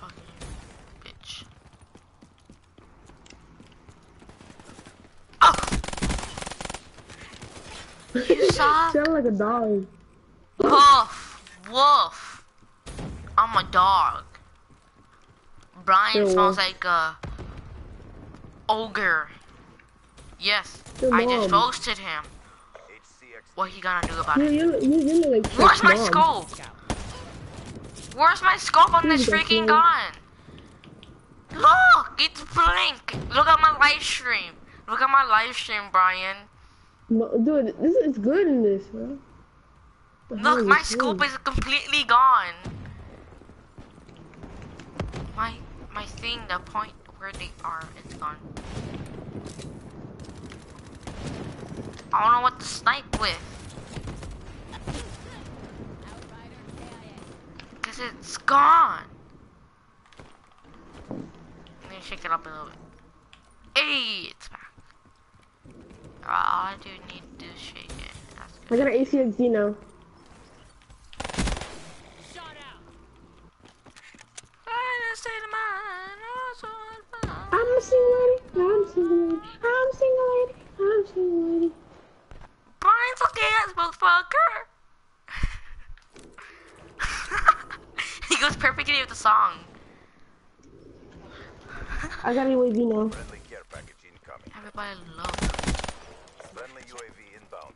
Fucking bitch. Oh! You. Sound like a dog. Woof! Woof! I'm a dog. Brian You're smells wolf. like a ogre. Yes, Your I just roasted him. What he gonna do about You, it? you, you, you look like Where's my mom. scope? Where's my scope on this freaking gun? Look, it's blink. Look at my live stream. Look at my live stream, Brian. No, dude, this is good in this, bro. Look, my scope is completely gone. My my thing, the point where they are, it's gone. I don't know what to snipe with. Cause it's gone. Let me shake it up a little bit. Hey, it's back. All I do need to shake it. I got an HCXD now. I'm a single lady. I'm a single lady. I'm a single lady. I'm a single lady. Brian's a dance motherfucker. he goes perfectly with the song. I got a UAV now. friendly care package incoming. Everybody loves. Friendly UAV inbound.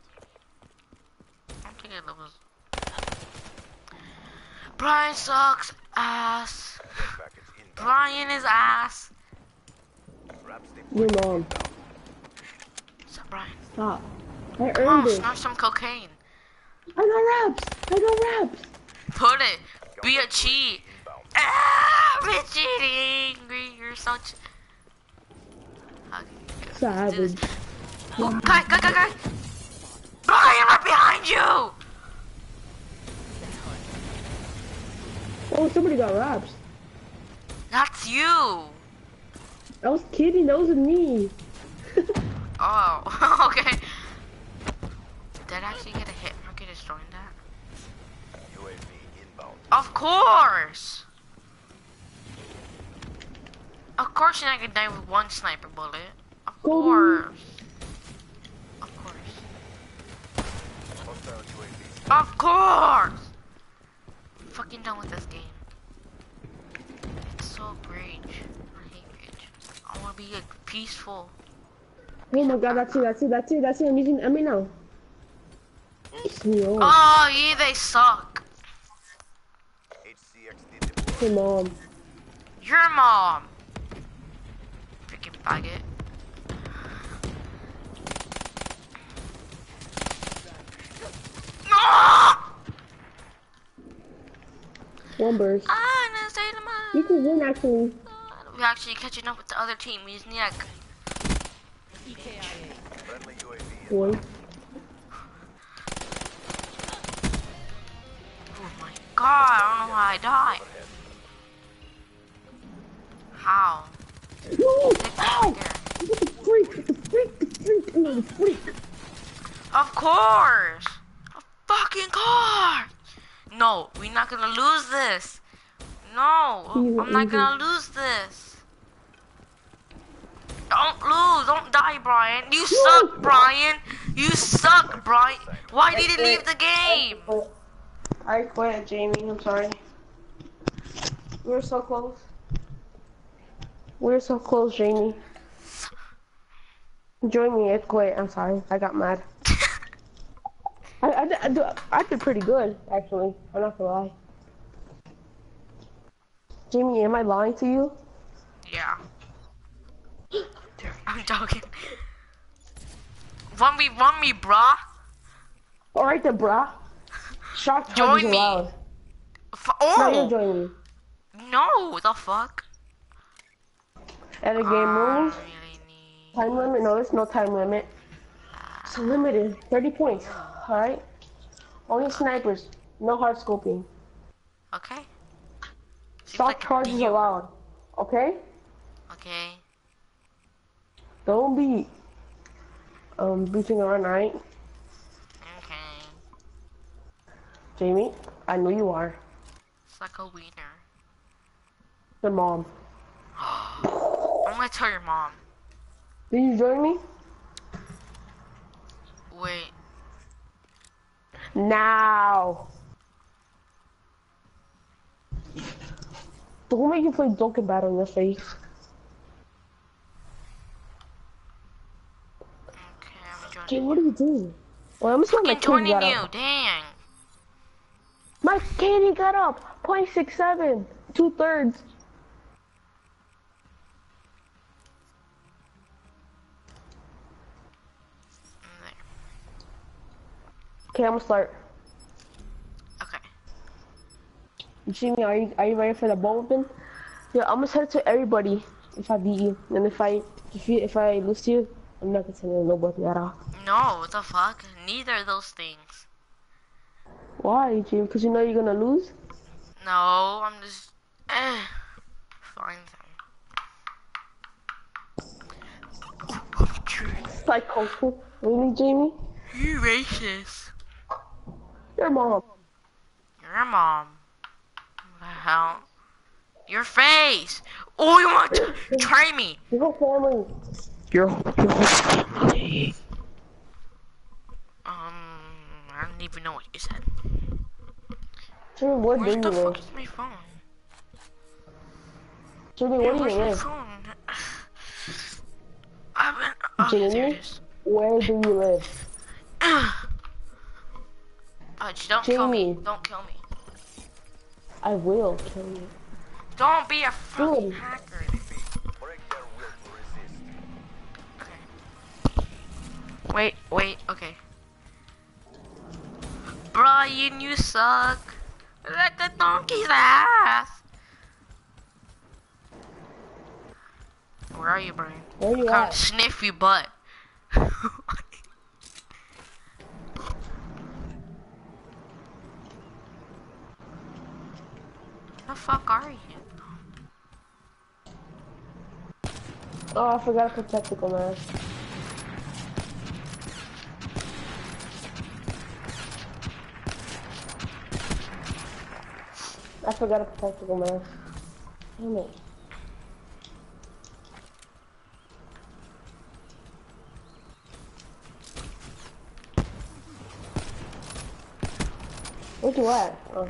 I don't think I love his. Brian sucks ass. Care package inbound. Brian is ass. Your mom. What's up, Brian? Stop. I Come on, earned it. snort some cocaine. I got raps. I got raps. Put it. Be a cheat. Ah, bitch, angry. You're such. Okay, let's do Savage. Oh, guy, guy, guy, guy. Brian, right behind you. Oh, somebody got raps. That's you. I was kidding. That was me. Oh, okay. Did I actually get a hit marker destroying that? UAV inbound. Of course! Of course you're not gonna die with one sniper bullet. Of Go. course. Of course. Of course! Fucking done with this game. So rage. I hate rage. I wanna be like peaceful. Oh my god, that's it, that's it, that's it, that's it. I'm using, I mean, no. It's me, oh. Oh, yeah, they suck. Your mom. Your mom. Freaking faggot. No! One burst. Ah, no, say to my- You can win, actually. We're actually catching up with the other team. We just need like Boy. Oh my god, I don't know why I died. How? No! Ow! there. The freak! The freak! The freak! No, the freak! Of course! A fucking course! No, we're not gonna lose this. No, I'm not gonna lose this. Don't lose, don't die, Brian. You suck, Brian. You suck, Brian. Why did you leave the game? I quit, Jamie. I'm sorry. We were so close. We were so close, Jamie. Join me. I quit. I'm sorry. I got mad. I, I, did- I, did- I did pretty good, actually. I'm not gonna lie. Jamie, am I lying to you? Yeah. I'm joking. Run me, run me, brah. Alright then, brah. Shock Join me. allowed. F- oh! No, you're oh! joining me. No, the fuck? At a game ah, I rules, really need... time limit. No, there's no time limit. It's limited. 30 points. Alright? Only snipers. No hard scoping. Okay. Seems Shock like charges deal. allowed. Okay? Okay. Don't be um beating around, alright? Okay. Jamie, I know you are. It's like a wiener. Your mom. I'm gonna tell your mom. Did you join me? Wait. Now. Don't make you play Dokkan Battle in your face. Okay, I'm joining. Jamie, what are you doing? Well, I'm just gonna I'm my KD joining you. up. Dang. My candy got up. 0.67. Two thirds. Okay, I'm gonna start. Okay. Jimmy, are you are you ready for the ball whipping? Yeah, I'm gonna send it to everybody if I beat you, and if I if you if I lose to you, I'm not gonna send it to nobody at all. No, what the fuck? Neither of those things. Why, Jimmy? Because you know you're gonna lose. No, I'm just. Eh. Fine. Psycho. Really, Jamie? You racist. Your mom. Your mom. What the hell? Your face. Oh, you want to try me? Your whole family. Your your whole family. Um, I don't even know what you said. Jimmy, where do Where's you the fuck live? is my phone? Jimmy, where do Where's you my live? phone? I've been. Oh, there Jamie? it is. Where do you live? Uh, Fudge, don't kill me. Jamie. Don't kill me. I will kill you. Don't be a fucking Good. hacker. Break their will to resist. Wait, wait, okay. Brian, you suck. Like a donkey's ass. Where are you, Brian? Where you Come at? sniff your butt. the fuck are you? Oh, I forgot to put tactical mask. I forgot put tactical mask. Damn it. Where'd you at? Oh.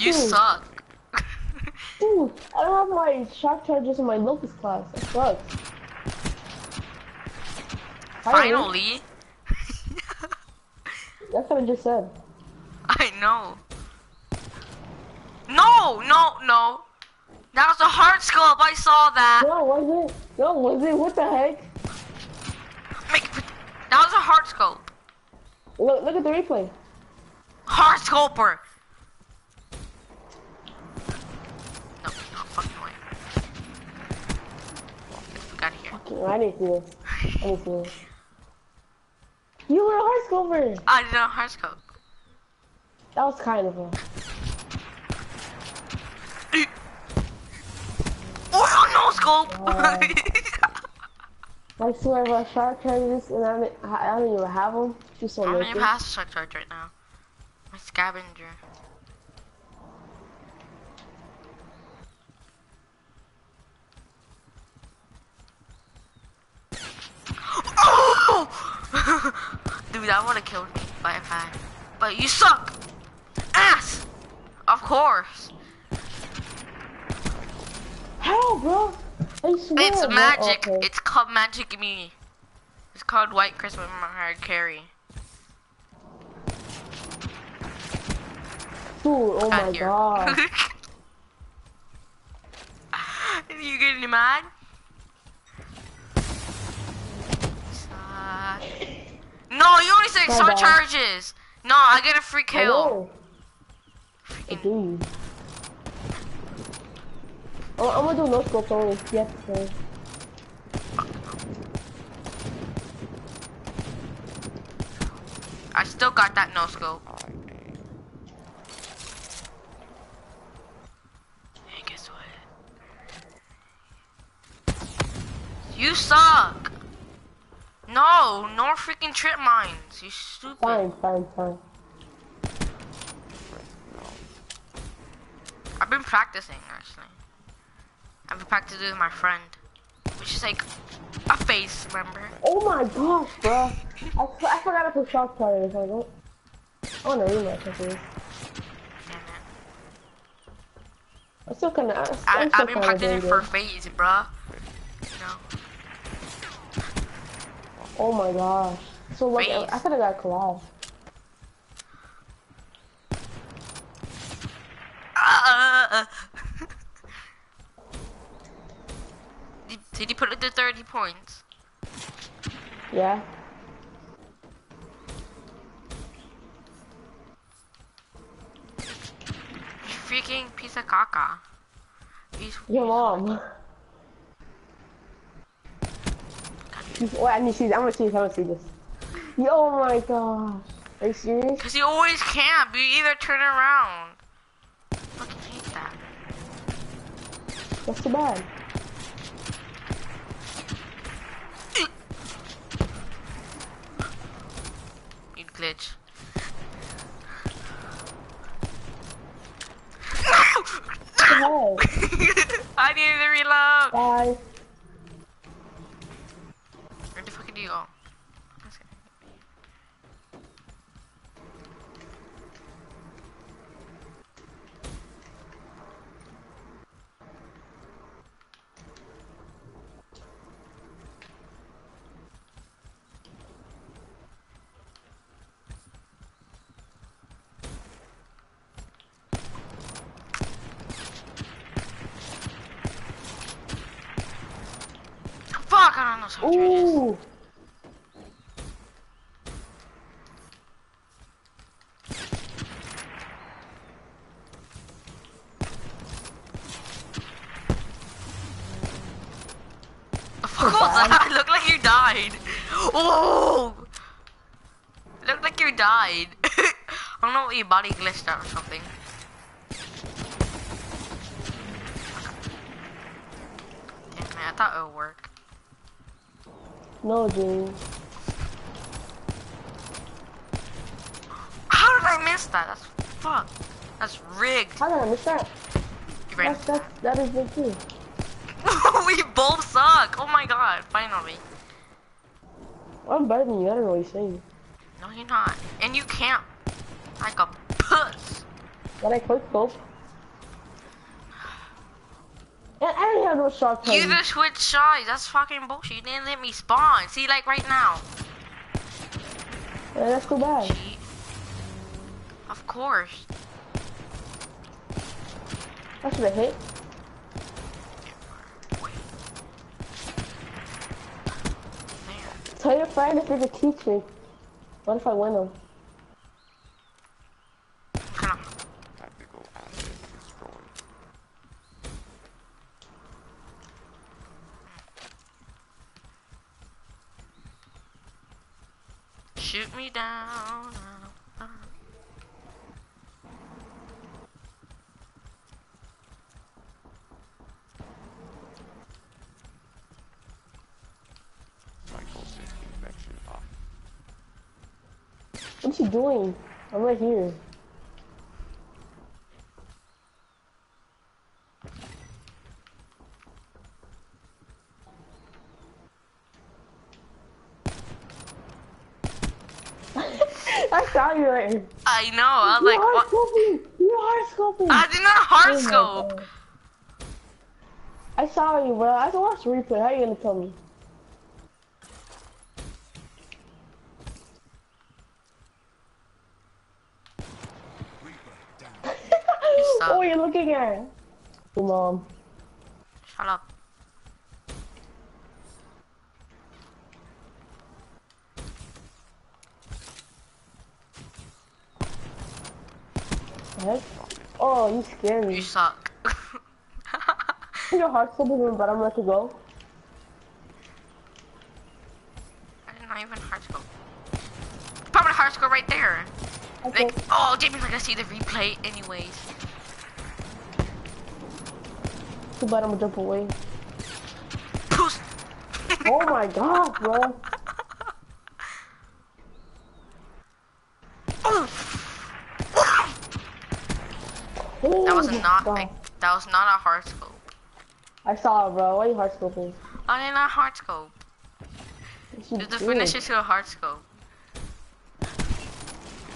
you? You suck. Dude, I don't have my shock charges in my Locus class. That sucks. Finally. That's what I just said. I know. No, no, no. That was a hard scope. I saw that. No, was it? No, was it? What the heck? Make, that was a hard scope. Look, look at the replay. Hard scoper. No, no, fucking way. Get the fuck out of here. I didn't see this. I didn't. You were a hard scoper. I did a hard scope. That was kind of a. Oh, no scope. Wow. I swear, if I shock charges and I don't, I don't even have them, she's so I'm gonna pass the shock charge right now. My scavenger. That would have killed me by a fact. But you suck! Ass! Of course. How, bro? I swear, It's magic. Okay. It's called Magic Me. It's called White Christmas Mariah Carey. Dude, oh Out my here. god. you getting mad? Uh, no, you only said My star bad. charges. No, I get a free I kill. I do. Oh, I'm gonna do no scopes only. Yes, sir. I still got that no scope. Hey, guess what? You suck. No, no freaking trip mines. You stupid. Fine, fine, fine. I've been practicing actually. I've been practicing with my friend, which is like a FaZe member. Oh my gosh, bro. I, I forgot to put shock charges. Like, oh. I wanna rematch with it. I'm still kinda. I'm, I, I'm still I've been practicing for FaZe, bruh. No. Oh my gosh. So. I, FaZe. I could've got collab. Uh, did, you put it to 30 points? Yeah. Freaking piece of caca. He's, Your mom. Wait, I need to see this. I'm gonna see this. I'm gonna see this. Yo, oh my gosh. Are you serious? Cause you always camp. You either turn around. Fucking hate that. That's too bad. Glitch. Hey, I need to reload. bye. Where the fuck did you go? That's it. Fuck, I don't know some charges. Ooh. The fuck was that? Looked like you died. Oh! Looked like you died. I don't know what your body glitched out or something. Damn man, I thought it would work. No, James. that. That's fuck. That's rigged. How did I miss that? You ran. That's, that's, that is too. we both suck. Oh my god. Finally. I'm better than you, I don't know what you're saying. No, you're not. And you can't. Like a puss. But I quick scope. And I didn't have no shot You just switched sides. That's fucking bullshit. You didn't let me spawn. See, like right now. Yeah, that's too bad. Cheat. Of course. I should have hit. Tell your friend if you could teach me. What if I win them? Come on. Tactical asset destroyed. Shoot me down. Cycle infection up. What's he doing? I'm right here. I saw you there. I know. I was like, you are what? scoping. You are scoping. I did not hard Oh scope. God. I saw you, bro. I can watch the replay. How you gonna tell me? You looking at. Your mom. Shut up. What? Oh, you scared You suck. Your heart's still me, but I'm let to go. I did not even hard scope. Probably hard scope right there. Okay. Like, oh, Jamie's like, I see the replay anyways. Too bad I'm gonna jump away. Oh my god, bro. That was not like, that was not a hard scope. I saw it, bro. Why you hard scoping? I did not hard scope. You the did. finisher to a hard scope.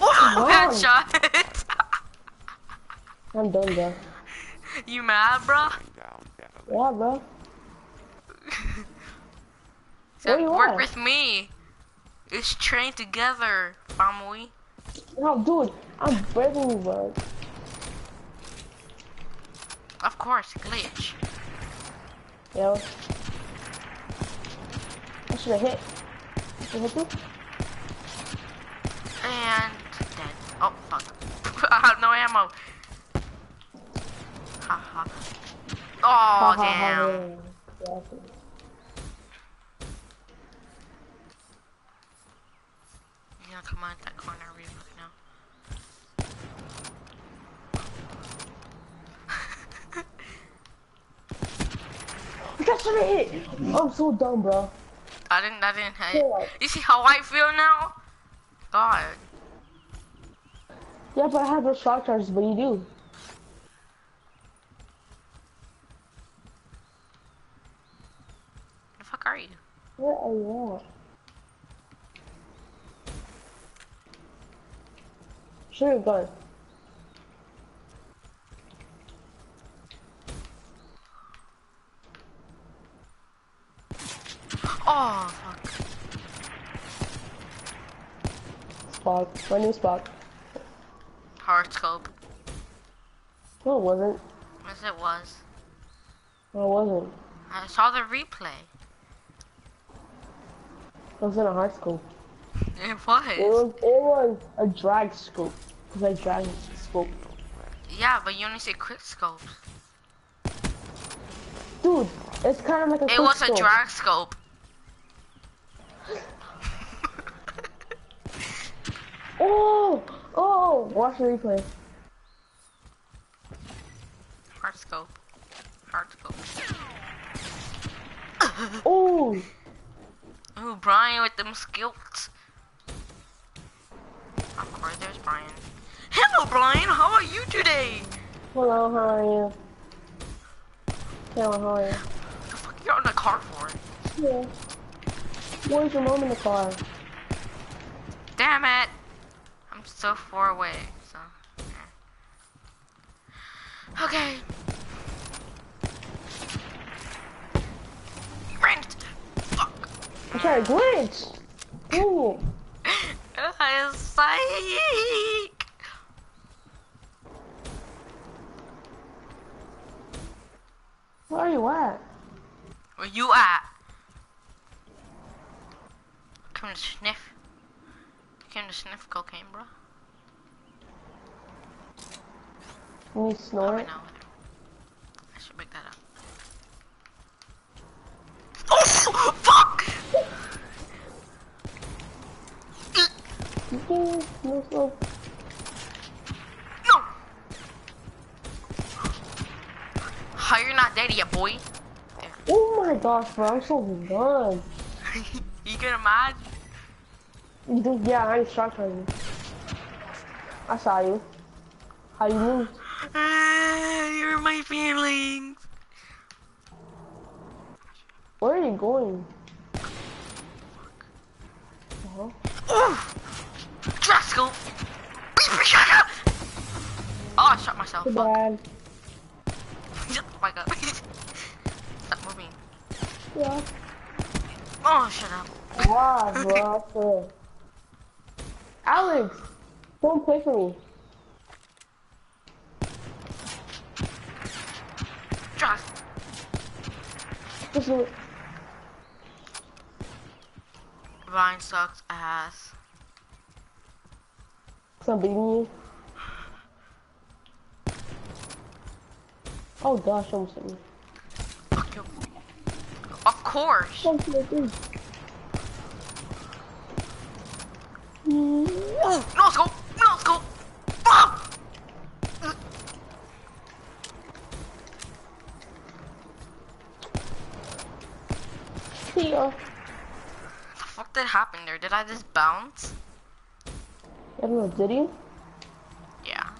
Oh, headshot. I'm done, bro. you mad, bro? Going down deadly. Yeah, bro. So you work at? with me. It's trained together, family. No, dude, I'm breaking you, bro. Of course, glitch. Yo. I should have hit. Should hit you? And dead. Oh fuck. I have no ammo. Haha. Oh damn. yeah. Yeah, okay. He's gonna come out that corner now. I should have hit. I'm so dumb, bro. I didn't. I didn't hit. Yeah. You see how I feel now? God. Yeah, but I have no shock charges, but you do. The fuck Where are you? Shoot your gun. Oh fuck. Spot. My new spot. Hard scope. No, it wasn't. Yes, it was. No, it wasn't. I saw the replay. It was in a hard scope. It It was. was, it was a drag scope. Cause I drag scope. Yeah, but you only say quick scope. Dude, it's kind of like a It was a drag scope. Oh! Oh! Watch the replay. Hard scope. Hard scope. Oh! Ooh, Brian with them skills. Of course, there's Brian. Hello, Brian. How are you today? Hello, how are you? Hello, how are you? The fuck you out in the car for? Yeah. Where's your mom in the car? Damn it! I'm so far away. So. Okay. Ran it. Fuck. I'm trying to glitch. Ooh. I'm psych. Where are you at? Where you at? Come to sniff. Came to sniff cocaine, bro. Can you Probably snort? not. I should pick that up. Oh, fuck! No! How you're not dead yet, boy? Oh my gosh, bro, I'm so done. you get mad? Dude, yeah, I shot you. I saw you. How you moved? Ah, you're my feelings. Where are you going? Uh-huh. Oh! Rascal! Oh, I shot myself. Fuck. bad. Oh my god. Stop moving. Yeah. Oh, shut up. Wow, bro. Alex, don't play for me. Just. Just. Vine sucks ass. Beating you. Oh gosh, almost hit me. Of course. Don't do it, Oh, no scope! No scope! Ah! See ya. The fuck did happen there? Did I just bounce? I don't know, did you? Yeah.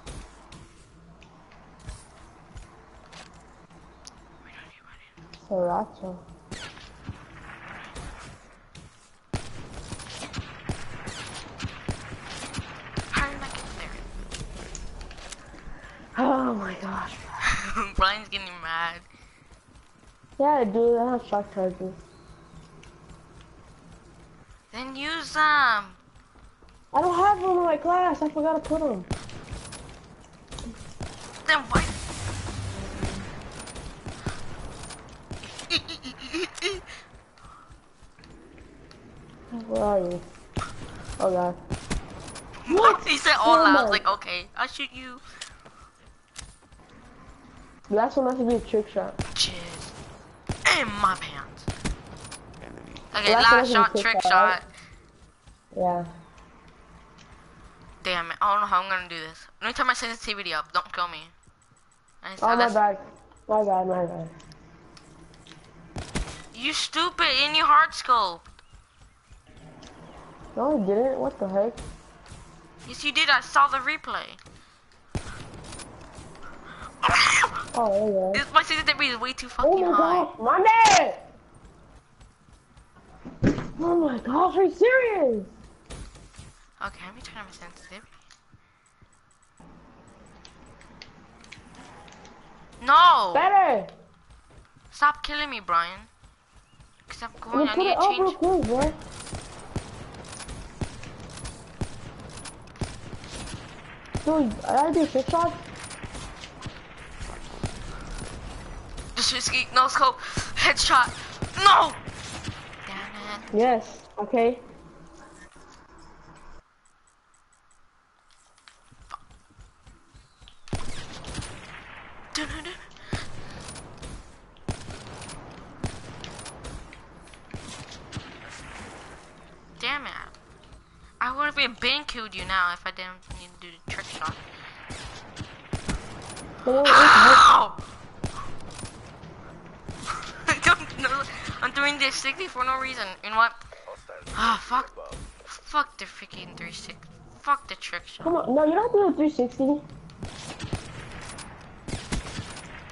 Sriracha. How did I get there? Oh my gosh. Brian's getting mad. Yeah, dude, I have shock charges. Then use them. I don't have one in my class. I forgot to put them. Then why? Where are you? Oh god. what? He said all Oh out. I was like, okay, I'll shoot you. The last one has to be a trick shot. Jizz. In my pants. Okay, Well, that's last shot, was trick gonna shot. Yeah. Damn it, I don't know how I'm gonna do this. Let me turn my sensitivity up. Don't kill me. Oh my bad. My bad, my bad. You stupid, in your hard scope. No, I didn't. What the heck? Yes, you did. I saw the replay. Oh, go. This, my sensitivity is way too Oh fucking my high. gosh, my! Oh my gosh, are you serious? Okay, let me turn on my sensitivity. No! Better! Stop killing me, Brian. Cause I'm going, I need to up real change. quick, bro. Dude, I gotta do a trick shot. Just no scope, headshot. No! Damn it. Yes, okay. Dun-dun-dun. Damn it. I would have been killed you now if I didn't need to do the trick shot. Come on, what the heck? Ow! Don't- no, I'm doing this 60 for no reason. You know what? Ah, fuck. Fuck the freaking 360. fuck the trick shot. Come on, no, you're not doing 360.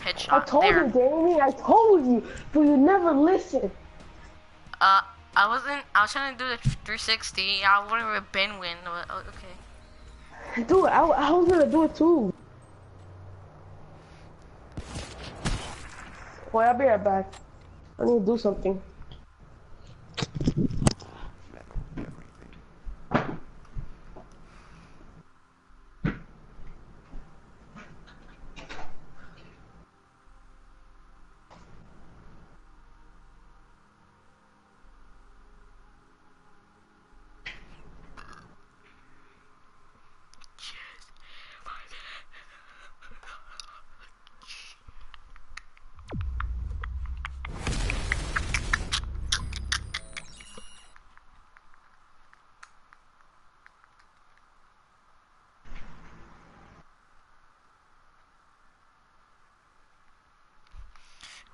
Headshot. I told there. you, Danny. I told you, but you never listen. Uh, I wasn't. I was trying to do the 360. I would have been win. but, oh, Okay. Dude, I, I was gonna do it too. Boy, I'll be right back. I need to do something.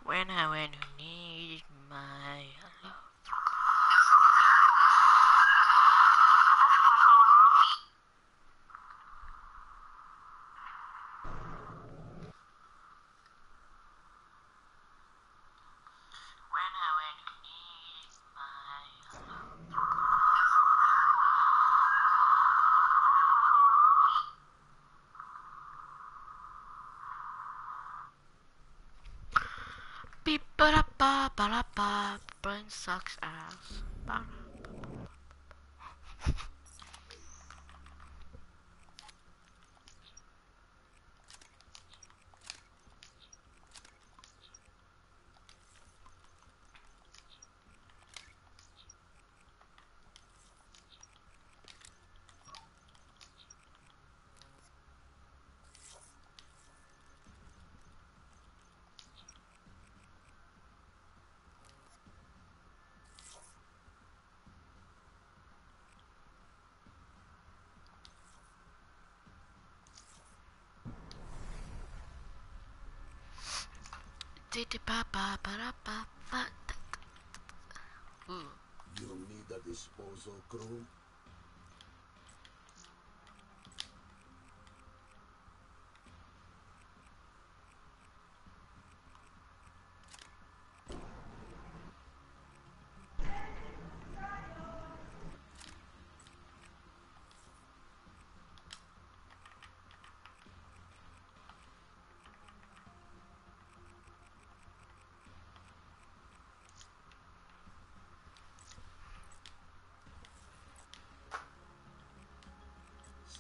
When I when you need my love. When I when you need my love. Beep ba da ba ba da ba brain sucks ass. Ba da ba ba. You need a disposal crew?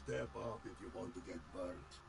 Step up if you want to get burnt.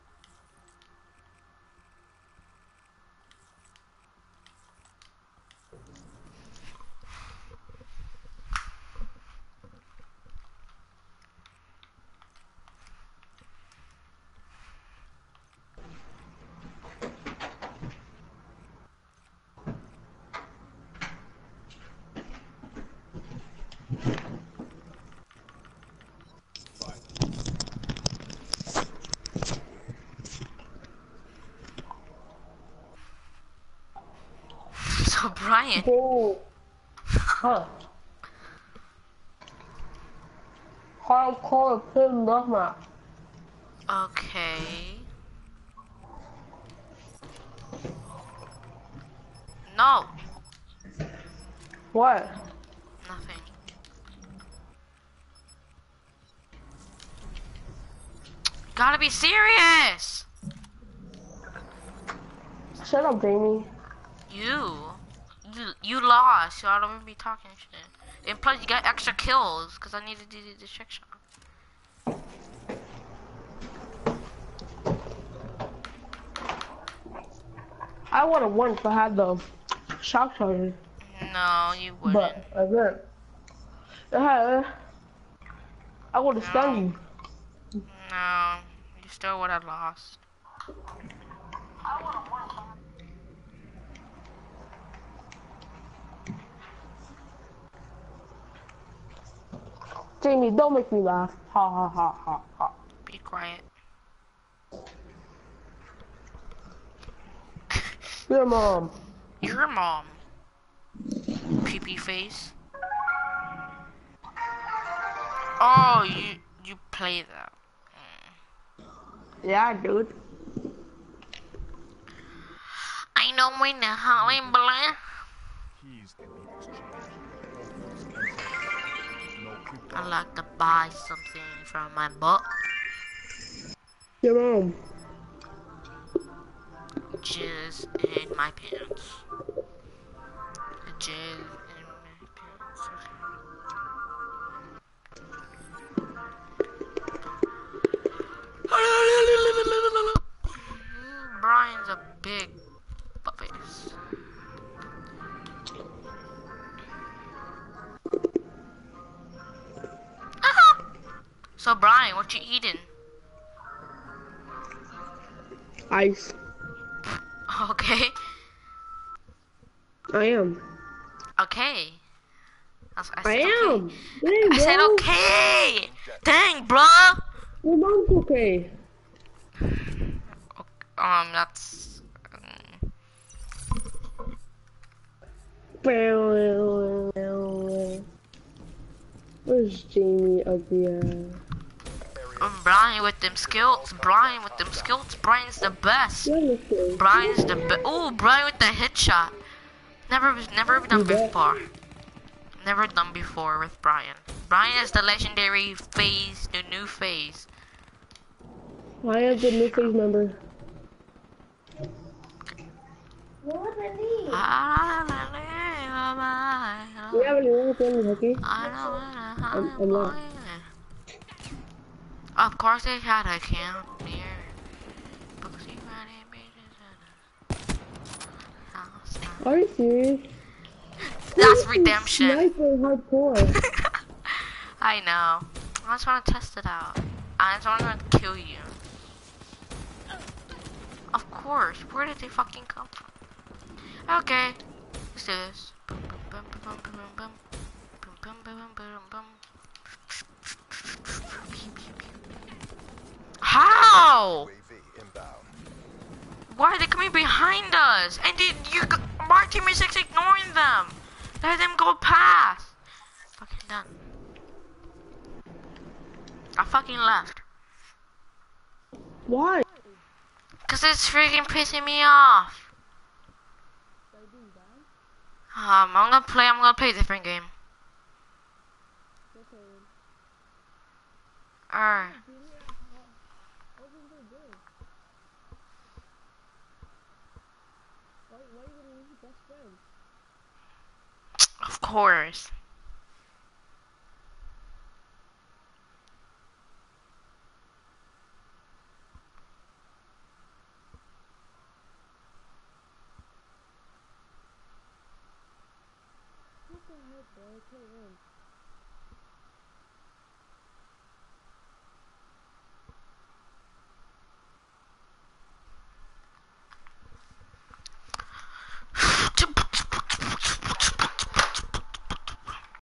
So Brian, Dude. Huh. Hardcore Kim Llama. okay. No, What? nothing. Gotta be serious. Shut up, Jamie. You, you, you lost. So I don't even be talking shit. And plus, you got extra kills because I needed to do the trick shot. I would have won if I had the shock charger, No, you wouldn't. but I didn't. Yeah, I would have No. stunned you. No, you still would have lost. Jamie, don't make me laugh. Ha ha ha ha ha. Be quiet. Your mom. Your mom. Pee pee face. Oh, you you play that. Yeah, dude. I know when the Holly I like to buy something from my book. Your mom. Jizz in my pants. Jizz in my pants. Brian's a big So Brian, what you eating? Ice. Okay. I am. Okay. I, said okay. am. Dang, I said okay. Dang, bro. Your mom's okay. Um, that's. um, Where's Jamie up ass? Brian with them skills. Brian with them skills. Brian's the best. Yeah, look good. Brian's the best. Oh, Brian with the headshot. Never, was never done before. Never done before with Brian. Brian is the legendary FaZe, the new FaZe. I have the new FaZe member. I We have wrong with them, okay? I'm, I'm not. Of course they had a camp near Booksy Friday Beaches and Are you serious? That's redemption. Sniper hardcore. I know. I just want to test it out. I just want to kill you. Of course. Where did they fucking come from? Okay. Let's do this. How? Why are they coming behind us? And did you, g- our team is just ignoring them. Let them go past. Fucking done. I fucking left. Why? Cause it's freaking pissing me off. Um, I'm gonna play. I'm gonna play a different game. Alright. Of